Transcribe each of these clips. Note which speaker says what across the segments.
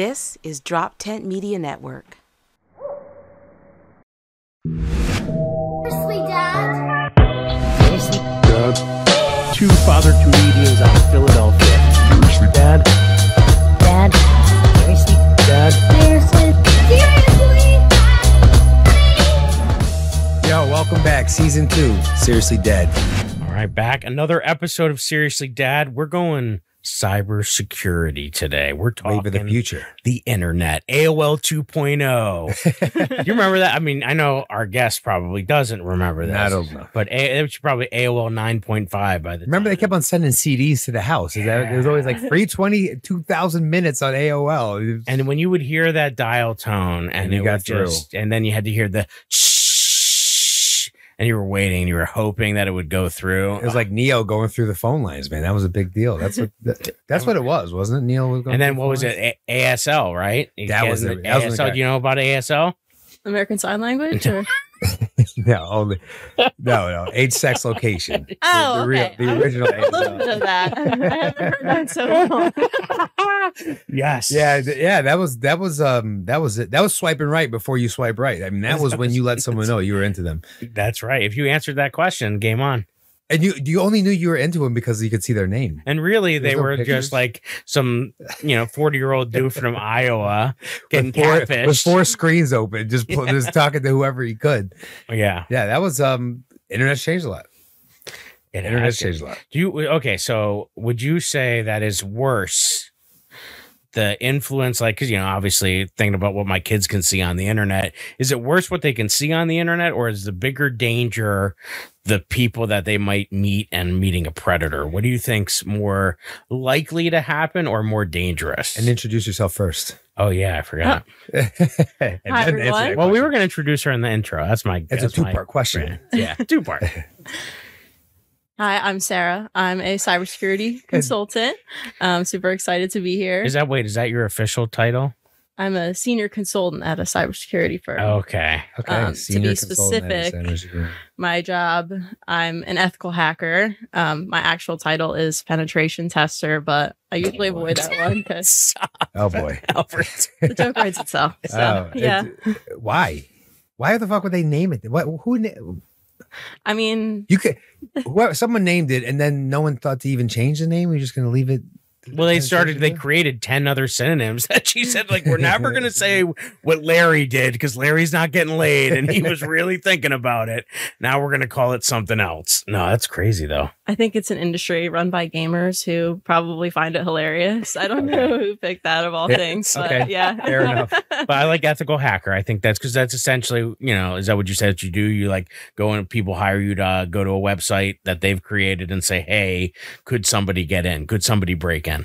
Speaker 1: This is DropTent Media Network.
Speaker 2: Seriously, Dad? Dad.
Speaker 3: Two father comedians out of Philadelphia. Dad,
Speaker 4: Dad, seriously,
Speaker 3: dad.
Speaker 2: Seriously? Seriously?
Speaker 5: Yo, welcome back. Season two. Seriously Dead.
Speaker 3: All right, back another episode of Seriously Dad. We're going cybersecurity today. We're talking
Speaker 5: Wave the future.
Speaker 3: the internet, AOL 2.0. You remember that? I mean, I know our guest probably doesn't remember that.
Speaker 5: I don't know.
Speaker 3: But a- it was probably AOL 9.5 by the
Speaker 5: Remember, they kept on sending CDs to the house. Is that, it was always like free 20, 2,000 minutes on AOL.
Speaker 3: And when you would hear that dial tone and,
Speaker 5: And you
Speaker 3: it
Speaker 5: got
Speaker 3: would just, and then you had to hear the shh, and you were waiting, you were hoping that it would go through.
Speaker 5: it was like Neo going through the phone lines, man. That was a big deal. That's what that, that's what it was, wasn't it? Neil was going
Speaker 3: and then
Speaker 5: through
Speaker 3: what was
Speaker 5: lines?
Speaker 3: it? A- ASL, right? You
Speaker 5: That was
Speaker 3: guys-
Speaker 5: it. That was the
Speaker 3: ASL.
Speaker 5: guy.
Speaker 3: Do you know about ASL?
Speaker 6: American Sign Language? Or?
Speaker 5: No, only no, no. Age, sex, location.
Speaker 6: Oh,
Speaker 5: the, real,
Speaker 6: okay.
Speaker 5: the original.
Speaker 6: A little bit of that. I haven't heard that so long.
Speaker 3: yes.
Speaker 5: Yeah, th- yeah, that was that was um that was it. That was swiping right before you swipe right. I mean, that was when you let someone know you were into them.
Speaker 3: That's right. If you answered that question, game on.
Speaker 5: And you you only knew you were into them because you could see their name.
Speaker 3: And really,
Speaker 5: There's
Speaker 3: they
Speaker 5: no
Speaker 3: were
Speaker 5: pictures?
Speaker 3: just like some, you know, 40 year old dude from Iowa getting
Speaker 5: with four,
Speaker 3: catfished.
Speaker 5: with four screens open, just pl- just talking to whoever he could.
Speaker 3: yeah.
Speaker 5: Yeah, that was um internet changed a lot.
Speaker 3: It
Speaker 5: Internet changed a lot.
Speaker 3: Do you okay? So would you say that is worse? The influence, like, because you know, obviously thinking about what my kids can see on the internet, is it worse what they can see on the internet, or is the bigger danger the people that they might meet and meeting a predator? What do you think's more likely to happen or more dangerous?
Speaker 5: And introduce yourself first.
Speaker 3: oh yeah, I forgot.
Speaker 5: And then
Speaker 6: Hi,
Speaker 5: answer
Speaker 6: everyone.
Speaker 5: that
Speaker 3: Well, we were going to introduce her in the intro. That's my.
Speaker 5: It's a
Speaker 3: that's my
Speaker 5: two part question.
Speaker 3: brand. Yeah, two part.
Speaker 6: Hi, I'm Sarah. I'm a cybersecurity consultant. I'm super excited to be here.
Speaker 3: Is that wait? Is that your official title?
Speaker 6: I'm a senior consultant at a cybersecurity firm.
Speaker 3: Okay.
Speaker 5: Okay,
Speaker 6: Um, to be specific, My job, I'm an ethical hacker. Um, my actual title is penetration tester, but I usually avoid that one because
Speaker 5: Oh boy.
Speaker 3: Albert.
Speaker 6: the joke writes itself. So,
Speaker 5: Oh,
Speaker 6: yeah.
Speaker 5: it- why? Why the fuck would they name it? What? Who?
Speaker 6: I mean,
Speaker 5: You could. Whoever, someone named it, and then no one thought to even change the name. We're just going to leave it.
Speaker 3: Well, they started. They created ten other synonyms that she said. Like, we're never going to say what Larry did because Larry's not getting laid, and he was really thinking about it. Now we're going to call it something else. No, that's crazy though.
Speaker 6: I think it's an industry run by gamers who probably find it hilarious. I don't know who picked that of all
Speaker 5: Yeah,
Speaker 6: things, but
Speaker 5: okay.
Speaker 6: yeah.
Speaker 5: Fair enough.
Speaker 3: But I like ethical hacker. I think that's because that's essentially, you know, is that what you said that you do? You like go and people hire you to uh, go to a website that they've created and say, hey, could somebody get in? Could somebody break in?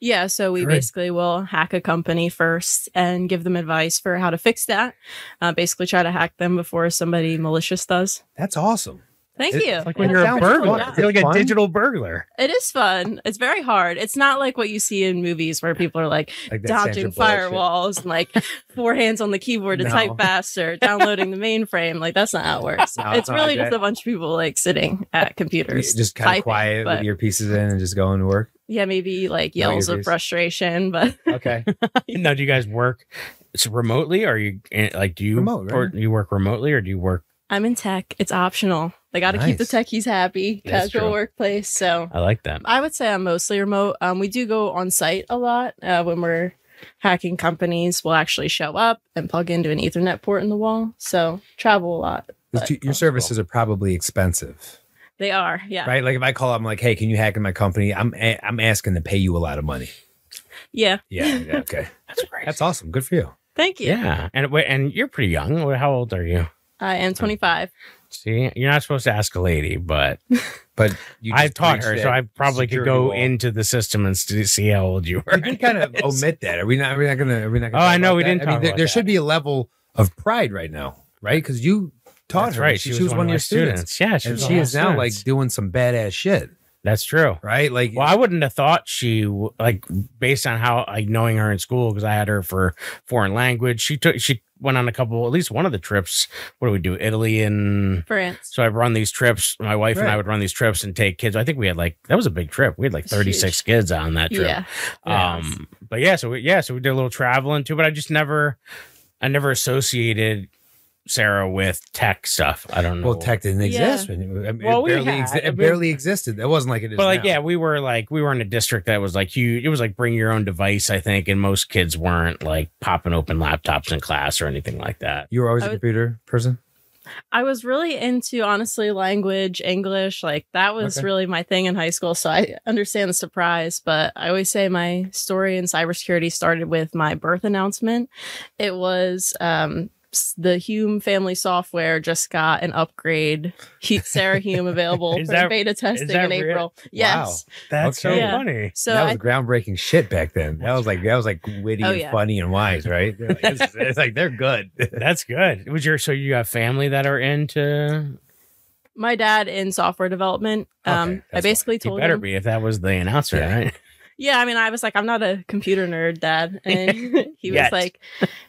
Speaker 6: Yeah, so we
Speaker 5: Great.
Speaker 6: basically will hack a company first and give them advice for how to fix that. Uh, basically, try to hack them before somebody malicious does.
Speaker 5: That's awesome.
Speaker 6: Thank
Speaker 5: It-
Speaker 6: you.
Speaker 5: it's
Speaker 3: Like when
Speaker 5: It
Speaker 3: you're a
Speaker 5: sounds
Speaker 3: burglar,
Speaker 5: fun.
Speaker 3: you're like a digital burglar.
Speaker 6: it is fun. It's very hard. It's not like what you see in movies where people are like
Speaker 5: Like
Speaker 6: dodging
Speaker 5: Sandra Bullock shit.
Speaker 6: firewalls and like four hands on the keyboard to
Speaker 5: No.
Speaker 6: type faster, downloading the mainframe. Like that's not how it works.
Speaker 5: No,
Speaker 6: it's
Speaker 5: it's
Speaker 6: really just
Speaker 5: that.
Speaker 6: a bunch of people like sitting at computers,
Speaker 5: Just kind of quiet
Speaker 6: but-
Speaker 5: with your pieces in and just going to work.
Speaker 6: Yeah, maybe like
Speaker 5: No
Speaker 6: yells of frustration, but
Speaker 5: Okay.
Speaker 3: now, do you guys work s- remotely, or you eh, like do you
Speaker 5: Remote,
Speaker 3: or
Speaker 5: right?
Speaker 3: you work remotely, or do you work?
Speaker 6: I'm in tech. It's optional. They got to keep the
Speaker 5: Nice.
Speaker 6: techies happy.
Speaker 3: That's
Speaker 6: Casual
Speaker 3: true.
Speaker 6: workplace. So
Speaker 3: I like that.
Speaker 6: I would say I'm mostly remote. Um, we do go on site a lot uh, when we're hacking companies. We'll actually show up and plug into an Ethernet port in the wall. So travel a lot. But
Speaker 5: two- Your services are probably expensive,
Speaker 6: they are, yeah,
Speaker 5: right? Like if I call up, I'm like, "Hey, can you hack in my company?" I'm a- I'm asking to pay you a lot of money.
Speaker 6: yeah.
Speaker 5: Yeah. yeah okay.
Speaker 3: That's great.
Speaker 5: That's awesome. Good for you.
Speaker 6: Thank you.
Speaker 3: yeah, and and you're pretty young. How old are you?
Speaker 6: I am 25.
Speaker 3: See, you're not supposed to ask a lady, but
Speaker 5: But you
Speaker 3: I've taught her, so I probably could go
Speaker 5: wall.
Speaker 3: into the system and st- see how old you were.
Speaker 5: We did kind of omit that. Are we not? Are we not gonna? Are we not? Gonna
Speaker 3: Oh, I know, we
Speaker 5: that?
Speaker 3: didn't
Speaker 5: I
Speaker 3: talk
Speaker 5: mean, there,
Speaker 3: about
Speaker 5: there
Speaker 3: that.
Speaker 5: should be a level of pride right now, right? Because you taught
Speaker 3: That's
Speaker 5: her.
Speaker 3: right.
Speaker 5: She, she was one of your students,
Speaker 3: Yeah, she
Speaker 5: and
Speaker 3: was
Speaker 5: she is
Speaker 3: my
Speaker 5: now like doing some badass shit,
Speaker 3: That's true.
Speaker 5: right? Like,
Speaker 3: Well, I wouldn't have thought she like based on how like knowing her in school because I had her for foreign language. She took she went on a couple, at least one of the trips. What do we do? Italy and
Speaker 6: France.
Speaker 3: so I've run these trips. My wife and I would run these trips and take kids. I think we had like that was a big trip. We had like
Speaker 6: It's
Speaker 3: 36 kids on that trip.
Speaker 6: Yeah.
Speaker 3: Um, but yeah, so we, yeah, so we did a little traveling too. But I just never, I never associated Sarah with tech stuff. I don't know.
Speaker 5: Well, tech didn't exist. When it, I mean,
Speaker 3: Well,
Speaker 5: it
Speaker 3: we
Speaker 5: barely,
Speaker 3: had-
Speaker 5: exi- it barely existed. It wasn't like it is.
Speaker 3: But like,
Speaker 5: now.
Speaker 3: yeah, we were like, we were in a district that was like huge. It was like bring your own device, I think, and most kids weren't like popping open laptops in class or anything like that.
Speaker 5: you were always
Speaker 6: I
Speaker 5: a
Speaker 6: was-
Speaker 5: computer person.
Speaker 6: I was really into honestly language, English, like that was
Speaker 5: Okay.
Speaker 6: really my thing in high school. So I understand the surprise, but I always say my story in cybersecurity started with my birth announcement. It was um s- the Hume family software just got an upgrade. He- Sarah Hume available for
Speaker 3: that-
Speaker 6: beta testing
Speaker 3: that
Speaker 6: in
Speaker 3: real?
Speaker 6: April. Yes.
Speaker 3: That's
Speaker 5: Okay.
Speaker 3: so
Speaker 6: Yeah.
Speaker 3: funny.
Speaker 6: So
Speaker 5: that
Speaker 6: I
Speaker 5: was groundbreaking shit back then. That was like that was like witty
Speaker 6: Oh,
Speaker 5: and
Speaker 6: yeah.
Speaker 5: funny and wise, right? Like, it's, it's like they're good.
Speaker 3: That's good. Was your so you have family that are into?
Speaker 6: my dad in software development.
Speaker 5: Okay,
Speaker 6: Um, I
Speaker 5: basically why.
Speaker 6: basically
Speaker 3: You better
Speaker 6: him,
Speaker 3: be if that was the announcer,
Speaker 5: Yeah.
Speaker 3: right?
Speaker 6: Yeah, I mean, I was like, I'm not a computer nerd, dad. And he was like,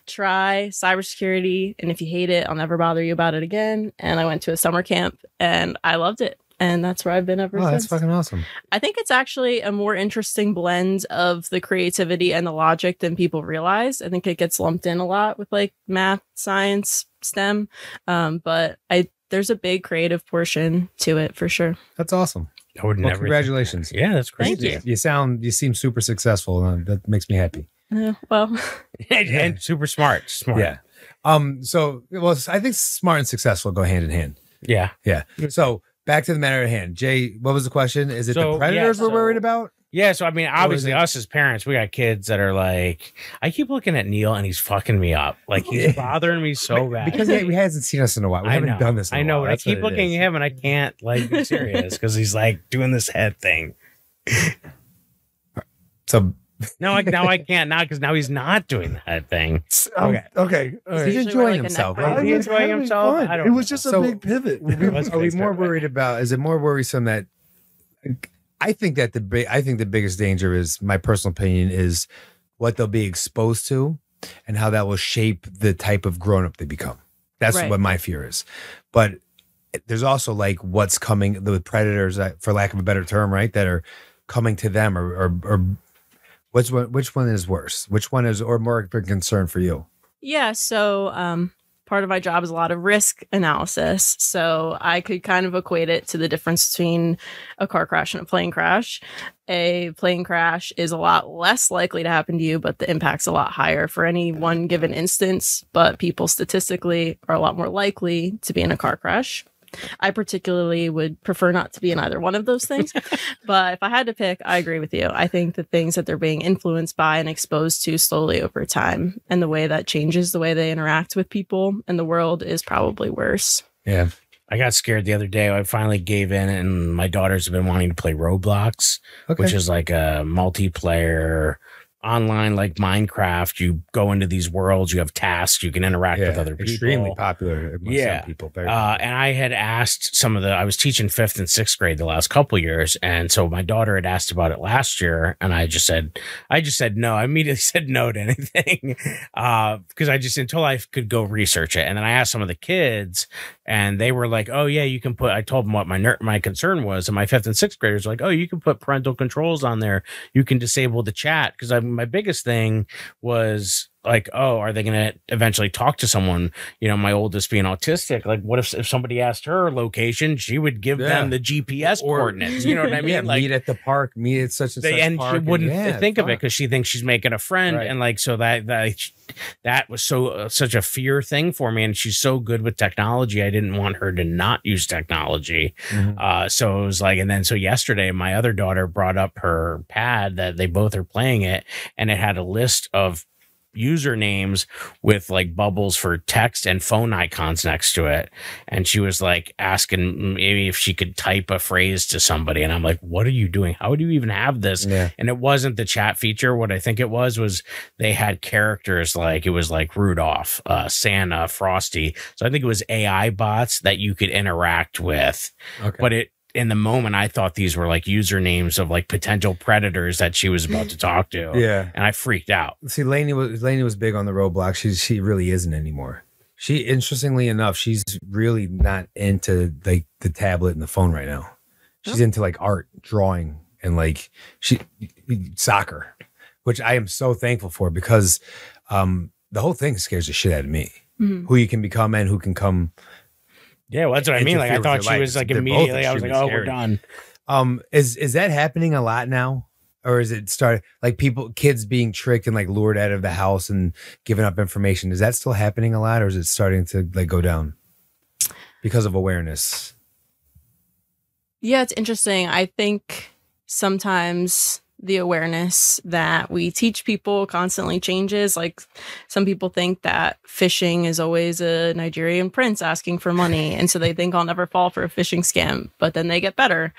Speaker 6: try cybersecurity. And if you hate it, I'll never bother you about it again. And I went to a summer camp and I loved it. And that's where I've been ever
Speaker 5: Oh,
Speaker 6: since.
Speaker 5: that's fucking awesome.
Speaker 6: I think it's actually a more interesting blend of the creativity and the logic than people realize. I think it gets lumped in a lot with like math, science, STEM. Um, but I there's a big creative portion to it for sure.
Speaker 5: That's awesome.
Speaker 3: I would
Speaker 5: Well,
Speaker 3: never.
Speaker 5: congratulations.
Speaker 3: Yeah, that's
Speaker 6: Thank
Speaker 3: crazy.
Speaker 6: you.
Speaker 5: You sound, you seem super successful, and that makes me happy.
Speaker 6: Uh, well,
Speaker 3: and, and super smart. Smart.
Speaker 5: Yeah. Um. So, well, I think smart and successful go hand in hand.
Speaker 3: Yeah.
Speaker 5: Yeah. So back to the matter at hand. Jay, what was the question? Is it
Speaker 3: So,
Speaker 5: the predators
Speaker 3: yeah,
Speaker 5: we're worried about?
Speaker 3: Yeah, so I mean, obviously, us as parents, we got kids that are like, I keep looking at Neil and he's fucking me up. Like he's bothering me so bad.
Speaker 5: Because he, he hasn't seen us in a while. We
Speaker 3: I
Speaker 5: haven't
Speaker 3: know,
Speaker 5: done this. In
Speaker 3: I
Speaker 5: a
Speaker 3: know, I keep looking at him and I can't like be serious because he's like doing this head thing.
Speaker 5: So
Speaker 3: No, like now I can't now because now he's not doing that thing.
Speaker 7: Um,
Speaker 3: Okay.
Speaker 7: okay. All
Speaker 5: he's
Speaker 7: right.
Speaker 6: Usually we're
Speaker 5: enjoying
Speaker 6: like
Speaker 5: himself. right?
Speaker 3: Is he enjoying himself?
Speaker 7: fun.
Speaker 3: I don't
Speaker 7: It
Speaker 3: know.
Speaker 7: was just a
Speaker 5: So-
Speaker 7: big pivot.
Speaker 5: Are we more worried about? Is it more worrisome that? I think that the big. I think the biggest danger is my personal opinion is what they'll be exposed to, and how that will shape the type of grown up they become. That's
Speaker 6: Right.
Speaker 5: what my fear is. But there's also like what's coming. The predators, for lack of a better term, right, that are coming to them, or or, or which one? Which one is worse? Which one is or more of a concern for you?
Speaker 6: Yeah, so um part of my job is a lot of risk analysis. So I could kind of equate it to the difference between a car crash and a plane crash. A plane crash is a lot less likely to happen to you, but the impact's a lot higher for any one given instance, but people statistically are a lot more likely to be in a car crash. I particularly would prefer not to be in either one of those things. but if I had to pick, I agree with you. I think the things that they're being influenced by and exposed to slowly over time and the way that changes the way they interact with people and the world is probably worse.
Speaker 5: Yeah.
Speaker 3: I got scared the other day. I finally gave in, and my daughters have been wanting to play Roblox,
Speaker 5: Okay.
Speaker 3: which is like a multiplayer online like Minecraft. You go into these worlds, you have tasks, you can interact with other people.
Speaker 5: extremely popular.
Speaker 3: Yeah.
Speaker 5: some people. Very
Speaker 3: Uh, and I had asked some of the, I was teaching fifth and sixth grade the last couple years. And so my daughter had asked about it last year. And I just said, I just said no. I immediately said no to anything. Uh, cause I just, until I could go research it. And then I asked some of the kids and they were like, oh yeah, you can put, I told them what my, ner- my concern was. And my fifth and sixth graders were like, oh, you can put parental controls on there. You can disable the chat. Cause I, my biggest thing was like, oh, are they going to eventually talk to someone? You know, my oldest being autistic. Like, what if if somebody asked her location, she would give
Speaker 5: Yeah.
Speaker 3: them the GPS
Speaker 5: Or-
Speaker 3: coordinates. You know what I mean?
Speaker 5: Yeah,
Speaker 3: like,
Speaker 5: meet at the park, meet at such and
Speaker 3: they,
Speaker 5: such
Speaker 3: and
Speaker 5: park.
Speaker 3: she wouldn't
Speaker 5: yeah,
Speaker 3: think of it because she thinks she's making a friend,
Speaker 5: Right.
Speaker 3: and like so that that that was so uh, such a fear thing for me. And she's so good with technology, I didn't want her to not use technology.
Speaker 5: Mhm.
Speaker 3: Uh, so it was like, and then so yesterday, my other daughter brought up her pad that they both are playing it, and it had a list of usernames with like bubbles for text and phone icons next to it. And she was like asking maybe if she could type a phrase to somebody. And I'm like, what are you doing? How do you even have this?
Speaker 5: Yeah.
Speaker 3: And it wasn't the chat feature. What I think it was was they had characters like it was like Rudolph, uh, Santa, Frosty. So I think it was AI bots that you could interact with
Speaker 5: Okay.
Speaker 3: but it in the moment I thought these were like usernames of like potential predators that she was about to talk to.
Speaker 5: Yeah.
Speaker 3: And I freaked out.
Speaker 5: See, Lainey was Lainey was big on the Roblox. She she really isn't anymore. She interestingly enough, she's really not into like the tablet and the phone right now. She's into like art, drawing, and like she soccer, which I am so thankful for because um the whole thing scares the shit out of me.
Speaker 6: Mhm.
Speaker 5: Who you can become and who can come.
Speaker 3: Yeah, well, that's what I mean. Like I thought she
Speaker 5: life.
Speaker 3: was like
Speaker 5: They're
Speaker 3: immediately. I was like,
Speaker 5: extremely
Speaker 3: oh, we're done.
Speaker 5: Um, is is that happening a lot now? Or is it started like people, kids being tricked and like lured out of the house and giving up information? Is that still happening a lot, or is it starting to like go down because of awareness?
Speaker 6: Yeah, it's interesting. I think sometimes the awareness that we teach people constantly changes. Like some people think that phishing is always a Nigerian prince asking for money. And so they think I'll never fall for a phishing scam, but then they get better.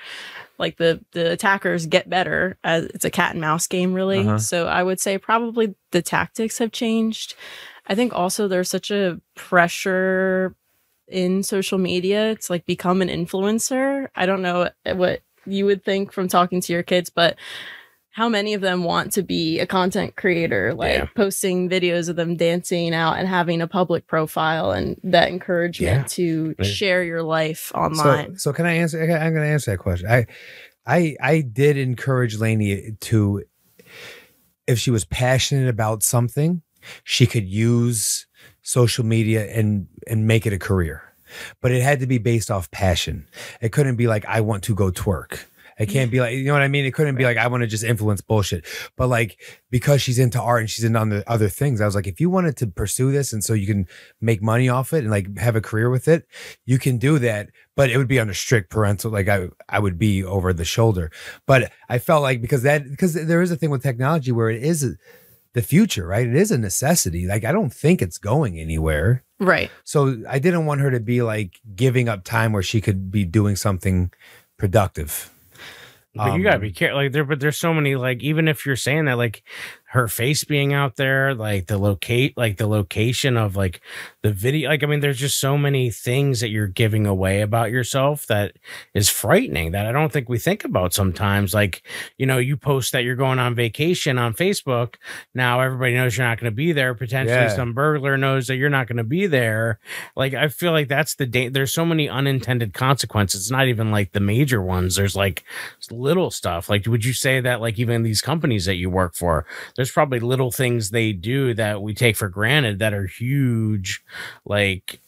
Speaker 6: Like the the attackers get better as it's a cat and mouse game, really.
Speaker 5: Uh-huh.
Speaker 6: So I would say probably the tactics have changed. I think also there's such a pressure in social media to like become an influencer. I don't know what you would think from talking to your kids, but how many of them want to be a content creator, like
Speaker 3: Yeah.
Speaker 6: posting videos of them dancing out and having a public profile and that encouragement
Speaker 3: Yeah.
Speaker 6: to share your life online?
Speaker 5: so can I answer? I'm going to answer that question. I, I, I did encourage Lainey to, if she was passionate about something, she could use social media and and make it a career. But it had to be based off passion. It couldn't be like I want to go twerk. It can't be like you know what I mean. It couldn't be like I want to just influence bullshit. But like because she's into art and she's into other other things, I was like, if you wanted to pursue this and so you can make money off it and like have a career with it, you can do that. But it would be under strict parental. Like I I would be over the shoulder. But I felt like because that because there is a thing with technology where it is the future, right? It is a necessity. Like I don't think it's going anywhere.
Speaker 6: right.
Speaker 5: So I didn't want her to be like giving up time where she could be doing something productive.
Speaker 3: But you gotta
Speaker 5: Um,
Speaker 3: be careful. Like there, but there's so many. Like even if you're saying that, like her face being out there, like the locate, like the location of like the video. Like I mean, there's just so many things that you're giving away about yourself that is frightening. That I don't think we think about sometimes. Like you know, you post that you're going on vacation on Facebook. Now everybody knows you're not going to be there. Potentially,
Speaker 5: Yeah.
Speaker 3: some burglar knows that you're not going to be there. Like I feel like that's the da- there's so many unintended consequences. It's not even like the major ones. There's like little stuff. Like would you say that like even these companies that you work for, there's probably little things they do that we take for granted that are huge like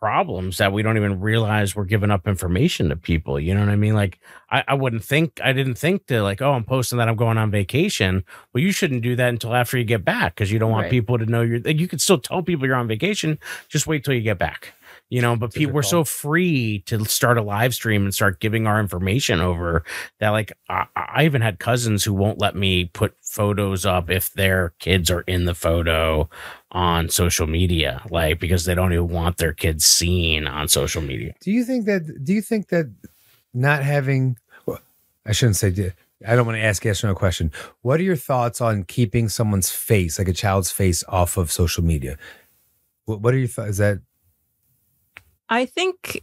Speaker 3: problems that we don't even realize we're giving up information to people. You know what I mean? Like I, I wouldn't think I didn't think to like, oh, I'm posting that I'm going on vacation. Well, you shouldn't do that until after you get back because you don't want
Speaker 6: Right.
Speaker 3: people to know you're you could still tell people you're on vacation. Just wait till you get back. You know, but people we're so free to start a live stream and start giving our information over that like I, I even had cousins who won't let me put photos up if their kids are in the photo on social media, like because they don't even want their kids seen on social media.
Speaker 5: Do you think that? Do you think that not having? Well, I shouldn't say. I don't want to ask yes or no question. What are your thoughts on keeping someone's face, like a child's face, off of social media? What, what are your thoughts? Is that
Speaker 6: I think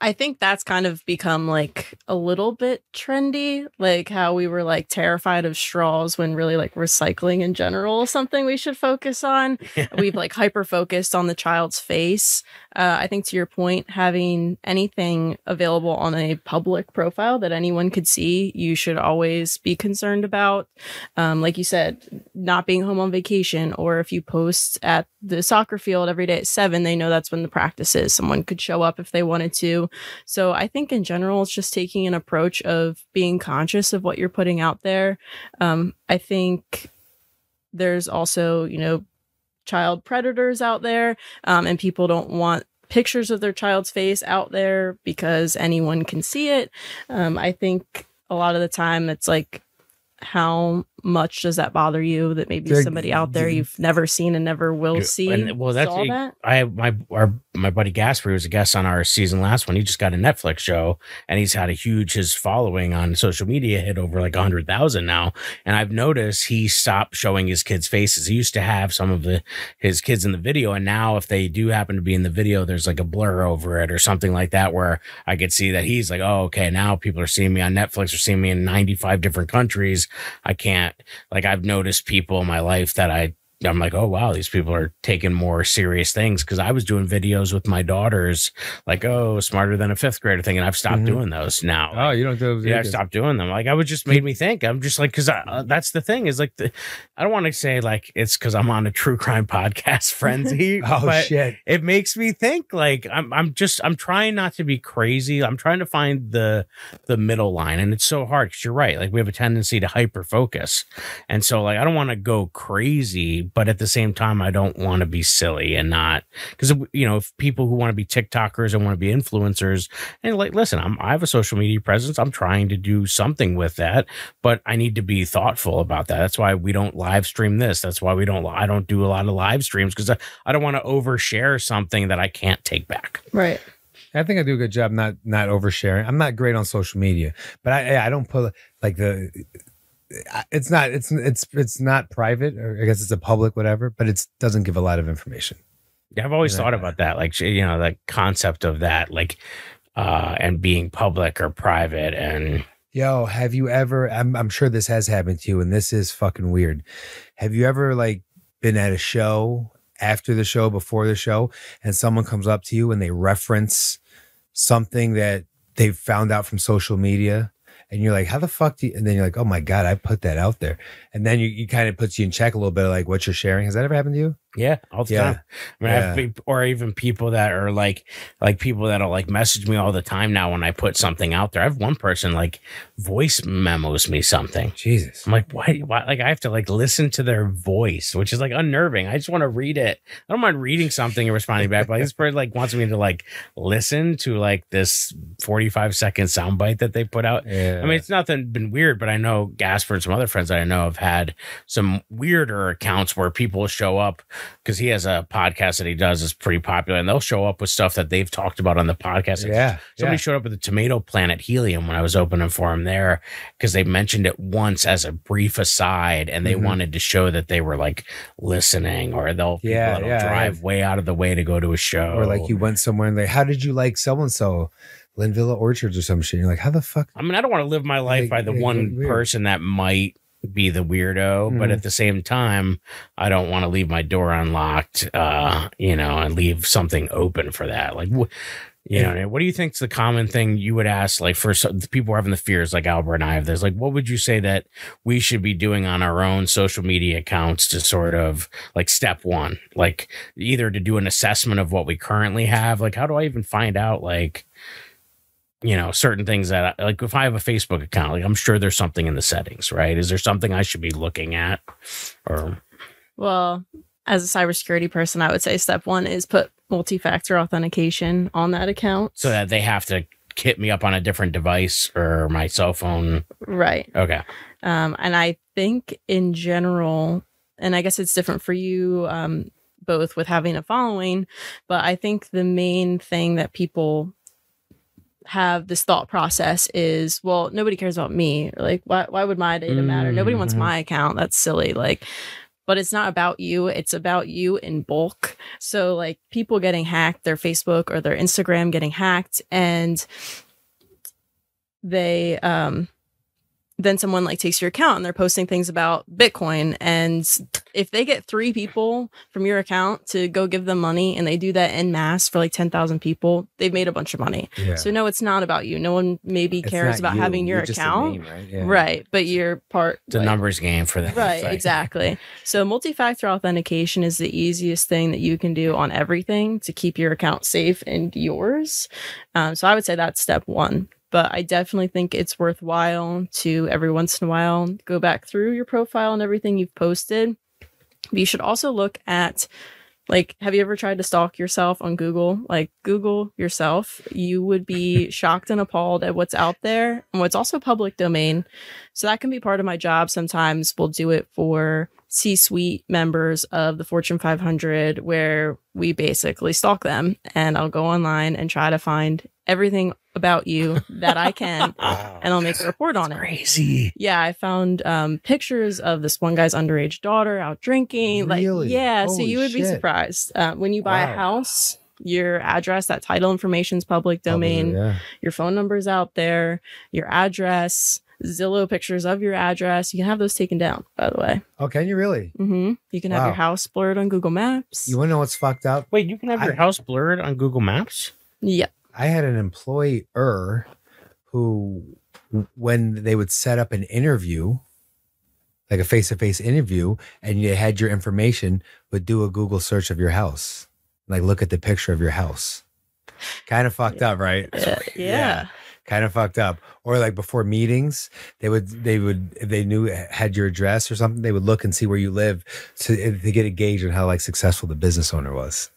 Speaker 6: I think that's kind of become like a little bit trendy, like how we were like terrified of straws when really like recycling in general is something we should focus on. We've like hyper focused on the child's face. Uh, I think to your point, having anything available on a public profile that anyone could see, you should always be concerned about. Um, like you said, not being home on vacation, or if you post at the soccer field every day at seven, they know that's when the practice is. Someone could show up if they wanted to. So I think in general, it's just taking an approach of being conscious of what you're putting out there. Um, I think there's also, you know, child predators out there, um, and people don't want pictures of their child's face out there because anyone can see it. Um, I think a lot of the time it's like, how much does that bother you that maybe
Speaker 5: They're-
Speaker 6: somebody out there you've never seen and never will see
Speaker 3: and- well, that's-
Speaker 6: saw that?
Speaker 3: I my our my buddy Gasper was a guest on our season last one. He just got a Netflix show and he's had a huge his following on social media hit over like a hundred thousand now. And I've noticed he stopped showing his kids' faces. He used to have some of the his kids in the video, and now if they do happen to be in the video, there's like a blur over it or something like that where I could see that he's like, oh, okay, now people are seeing me on Netflix or seeing me in 95 different countries. I can't like I've noticed people in my life that I I'm like, oh wow, these people are taking more serious things because I was doing videos with my daughters, like, oh, smarter than a fifth grader thing, and I've stopped
Speaker 5: Mhm.
Speaker 3: doing those now.
Speaker 5: Oh, you don't do
Speaker 3: yeah, I stopped doing them. Like, I would just made me think. I'm just like, because uh, that's the thing is like, the, I don't want to say like it's because I'm on a true crime podcast, frenzy.
Speaker 5: Oh
Speaker 3: but
Speaker 5: shit.
Speaker 3: it makes me think like I'm I'm just I'm trying not to be crazy. I'm trying to find the the middle line and it's so hard cuz you're right. Like we have a tendency to hyper focus. And so like I don't want to go crazy, but at the same time I don't want to be silly and not cuz you know, if people who want to be TikTokers and want to be influencers and like listen, I'm I have a social media presence. I'm trying to do something with that, but I need to be thoughtful about that. That's why we don't live stream this. That's why we don't I don't do a lot of live streams cuz I don't want to overshare something that I can't take back.
Speaker 6: right
Speaker 5: I think I do a good job not not oversharing. I'm not great on social media, but I I don't put like the it's not it's it's it's not private or I guess it's a public whatever, but it doesn't give a lot of information.
Speaker 3: Yeah, I've always thought about that, like you know, the concept of that, like, uh, and being public or private, and
Speaker 5: Yo, have you ever? I'm I'm sure this has happened to you, and this is fucking weird. Have you ever like been at a show after the show, before the show, and someone comes up to you and they reference something that they found out from social media, and you're like, how the fuck do you? And then you're like, oh my god, I put that out there, and then you, you kind of puts you in check a little bit, like what you're sharing. Has that ever happened to you?
Speaker 3: Yeah, all the
Speaker 5: Yeah.
Speaker 3: time. I mean, I have peop- or even people that are like, like people that'll like message me all the time now when I put something out there. I have one person like voice memos me something.
Speaker 5: Jesus.
Speaker 3: I'm like, why, why? Like, I have to like listen to their voice, which is like unnerving. I just want to read it. I don't mind reading something and responding back, but like, this person like wants me to like listen to like this 45 second soundbite that they put out.
Speaker 5: Yeah.
Speaker 3: I mean, it's nothing been weird, but I know Gasper and some other friends that I know have had some weirder accounts where people show up because he has a podcast that he does is pretty popular, and they'll show up with stuff that they've talked about on the podcast. Like,
Speaker 5: yeah.
Speaker 3: Somebody
Speaker 5: yeah.
Speaker 3: showed up with the Tomato Planet Helium when I was opening for him there because they mentioned it once as a brief aside, and they
Speaker 5: Mhm.
Speaker 3: wanted to show that they were like listening, or they'll people
Speaker 5: Yeah, yeah,
Speaker 3: drive way out of the way to go to a show,
Speaker 5: Or like you went somewhere and like, how did you like so and so, Linvilla Orchards or some shit? You're like, how the fuck?
Speaker 3: I mean, I don't want to live my life
Speaker 5: Like,
Speaker 3: by the one
Speaker 5: weird.
Speaker 3: person that might be the weirdo, but
Speaker 5: Mhm.
Speaker 3: at the same time, I don't want to leave my door unlocked, uh, you know, and leave something open for that. Like, wh- you know, what do you think's the common thing you would ask, like, for people having the fears, like Albert and I have this, like, what would you say that we should be doing on our own social media accounts to sort of like step one, like either to do an assessment of what we currently have, like, how do I even find out, like, you know certain things that I, like if i have a facebook account like i'm sure there's something in the settings right? Is there something i should be looking at? Or
Speaker 6: well as a cybersecurity person i would say step one is put multi-factor authentication on that account.
Speaker 3: So that they have to hit me up on a different device or my cell phone.
Speaker 6: Right.
Speaker 3: Okay.
Speaker 6: Um, and I think in general, and I guess it's different for you, um, both with having a following, but I think the main thing that people have this thought process is, well, nobody cares about me. Like, why, why would my data matter? Nobody wants
Speaker 5: Mhm.
Speaker 6: my account. That's silly. Like, but it's not about you. It's about you in bulk. So, like, people getting hacked, their Facebook or their Instagram getting hacked, and they, um, then someone like takes your account and they're posting things about Bitcoin. And if they get three people from your account to go give them money and they do that in mass for like 10,000 people, they've made a bunch of money.
Speaker 5: Yeah.
Speaker 6: So, no, it's not about you. No one maybe
Speaker 5: It's
Speaker 6: cares about
Speaker 5: you,
Speaker 6: having your
Speaker 5: you're
Speaker 6: account.
Speaker 5: name, right? Yeah.
Speaker 6: Right. But you're part.
Speaker 3: it's a
Speaker 6: like-
Speaker 3: numbers game for them
Speaker 6: Right,
Speaker 3: like-
Speaker 6: exactly. So multi-factor authentication is the easiest thing that you can do on everything to keep your account safe and yours. Um, so I would say that's step one. But I definitely think it's worthwhile to every once in a while go back through your profile and everything you've posted. But you should also look at Like, have you ever tried to stalk yourself on Google? Like, Google yourself. You would be shocked and appalled at what's out there and what's also public domain. So, that can be part of my job. Sometimes we'll do it for C suite members of the Fortune 500, where we basically stalk them. And I'll go online and try to find everything about you that I can, and I'll make a report on it.
Speaker 3: Crazy.
Speaker 6: Yeah, I found um, pictures of this one guy's underage daughter out drinking.
Speaker 5: Really?
Speaker 6: Like, yeah, so you would be surprised uh, when you buy a house. Your address, that title information is public domain.
Speaker 5: Yeah.
Speaker 6: Your phone number's out there. Your address, Zillow pictures of your address. You can have those taken down. By the way,
Speaker 5: Oh, can you really?
Speaker 6: Mm-hmm. you can have your house blurred on Google Maps.
Speaker 5: You want to know what's fucked up?
Speaker 3: Wait, you can have your house blurred on Google Maps?
Speaker 6: yeah,
Speaker 5: I had an employer who, when they would set up an interview, like a face to face interview, and you had your information, would do a Google search of your house, like look at the picture of your house. Kind of fucked up, right?
Speaker 6: yeah, uh, yeah.
Speaker 5: Kind of fucked up. Or like before meetings, they would they would if they knew had your address or something, they would look and see where you live to to get a gauge on how like successful the business owner was.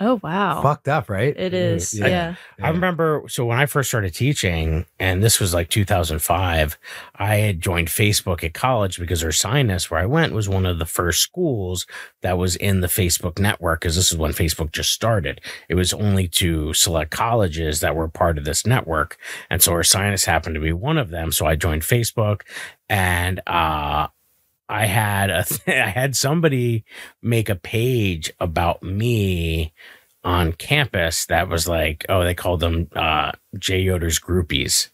Speaker 6: Oh wow,
Speaker 5: Fucked up, right?
Speaker 6: it is.
Speaker 5: Yeah.
Speaker 6: yeah.
Speaker 3: I remember so when I first started teaching, and this was like 2005, I had joined Facebook at college because Ursinus, where I went, was one of the first schools that was in the Facebook network. Because this is when Facebook just started. It was only to select colleges that were part of this network, and so Ursinus happened to be one of them. So I joined Facebook, and uh, I had a I had somebody make a page about me on campus that was like, oh, they called them uh, Jay Yoder's groupies.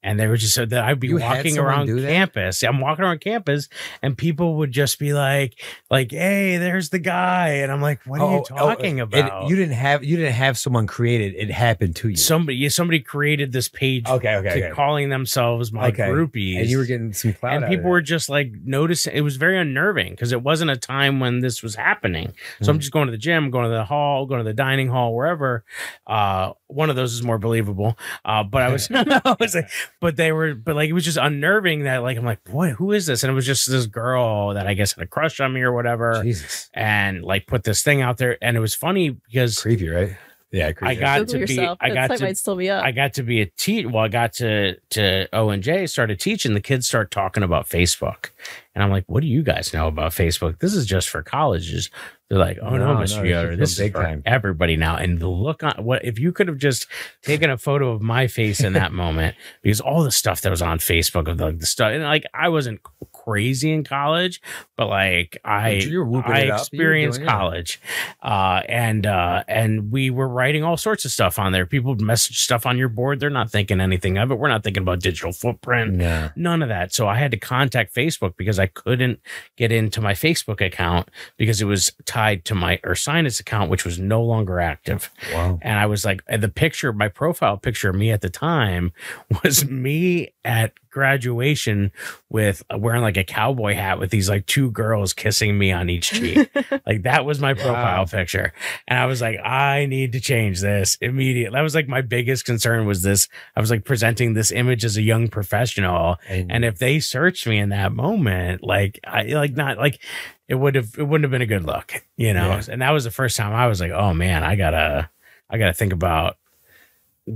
Speaker 3: And they were just so that I'd be
Speaker 5: You
Speaker 3: walking around campus. I'm walking around campus, and people would just be like, "Like, hey, there's the guy," and I'm like, "What are you
Speaker 5: Oh, oh,
Speaker 3: talking
Speaker 5: it-
Speaker 3: about?"
Speaker 5: you didn't have you didn't have someone create it. It happened to you.
Speaker 3: somebody, somebody created this page,
Speaker 5: okay, okay,
Speaker 3: to
Speaker 5: okay.
Speaker 3: calling themselves my
Speaker 5: Okay.
Speaker 3: groupies,
Speaker 5: And you were getting some clout.
Speaker 3: and
Speaker 5: out of
Speaker 3: people were just like noticing it was very unnerving because it wasn't a time when this was happening so i'm
Speaker 5: Mhm.
Speaker 3: just going to the gym going to the hall going to the dining hall wherever uh one of those is more believable uh but i was, I was like, but they were but like it was just unnerving that like i'm like boy who is this and it was just this girl that i guess had a crush on me or whatever
Speaker 5: Jesus,
Speaker 3: and like put this thing out there and it was funny because
Speaker 5: creepy, right? Yeah, creepy.
Speaker 3: I got
Speaker 6: Google
Speaker 3: to be-
Speaker 6: yourself.
Speaker 3: I got to-
Speaker 6: might still be up.
Speaker 3: I got to be a teach. Well, I got to to O and J started teaching. The kids start talking about Facebook, and I'm like, "What do you guys know about Facebook? This is just for colleges." They're like, "Oh no,
Speaker 5: No, no,
Speaker 3: Mr.
Speaker 5: this
Speaker 3: Yoder,
Speaker 5: is
Speaker 3: this
Speaker 5: for
Speaker 3: is
Speaker 5: big
Speaker 3: for
Speaker 5: time."
Speaker 3: everybody now." And the look on what if you could have just taken a photo of my face in that moment because all the stuff that was on Facebook of like the stuff and like I wasn't crazy in college, but like I
Speaker 5: You were whooping
Speaker 3: I
Speaker 5: it up. You were
Speaker 3: experienced college, uh, and uh, and we were writing all sorts of stuff on there. People would message stuff on your board. They're not thinking anything of it. We're not thinking about digital footprint.
Speaker 5: No.
Speaker 3: None of that. So I had to contact Facebook because I couldn't get into my Facebook account because it was tied to my Ursinus account, which was no longer active.
Speaker 5: Wow.
Speaker 3: And I was like, the picture, my profile picture of me at the time was me at graduation with wearing like a cowboy hat with these like two girls kissing me on each cheek. like that was my profile
Speaker 5: Wow.
Speaker 3: picture. And I was like, I need to change this immediately. That was like my biggest concern was this. I was like presenting this image as a young professional. And if they searched me in that moment, like I like not like it would have it wouldn't have been a good look, you know.
Speaker 5: Yeah.
Speaker 3: And that was the first time I was like, oh man, I gotta I gotta think about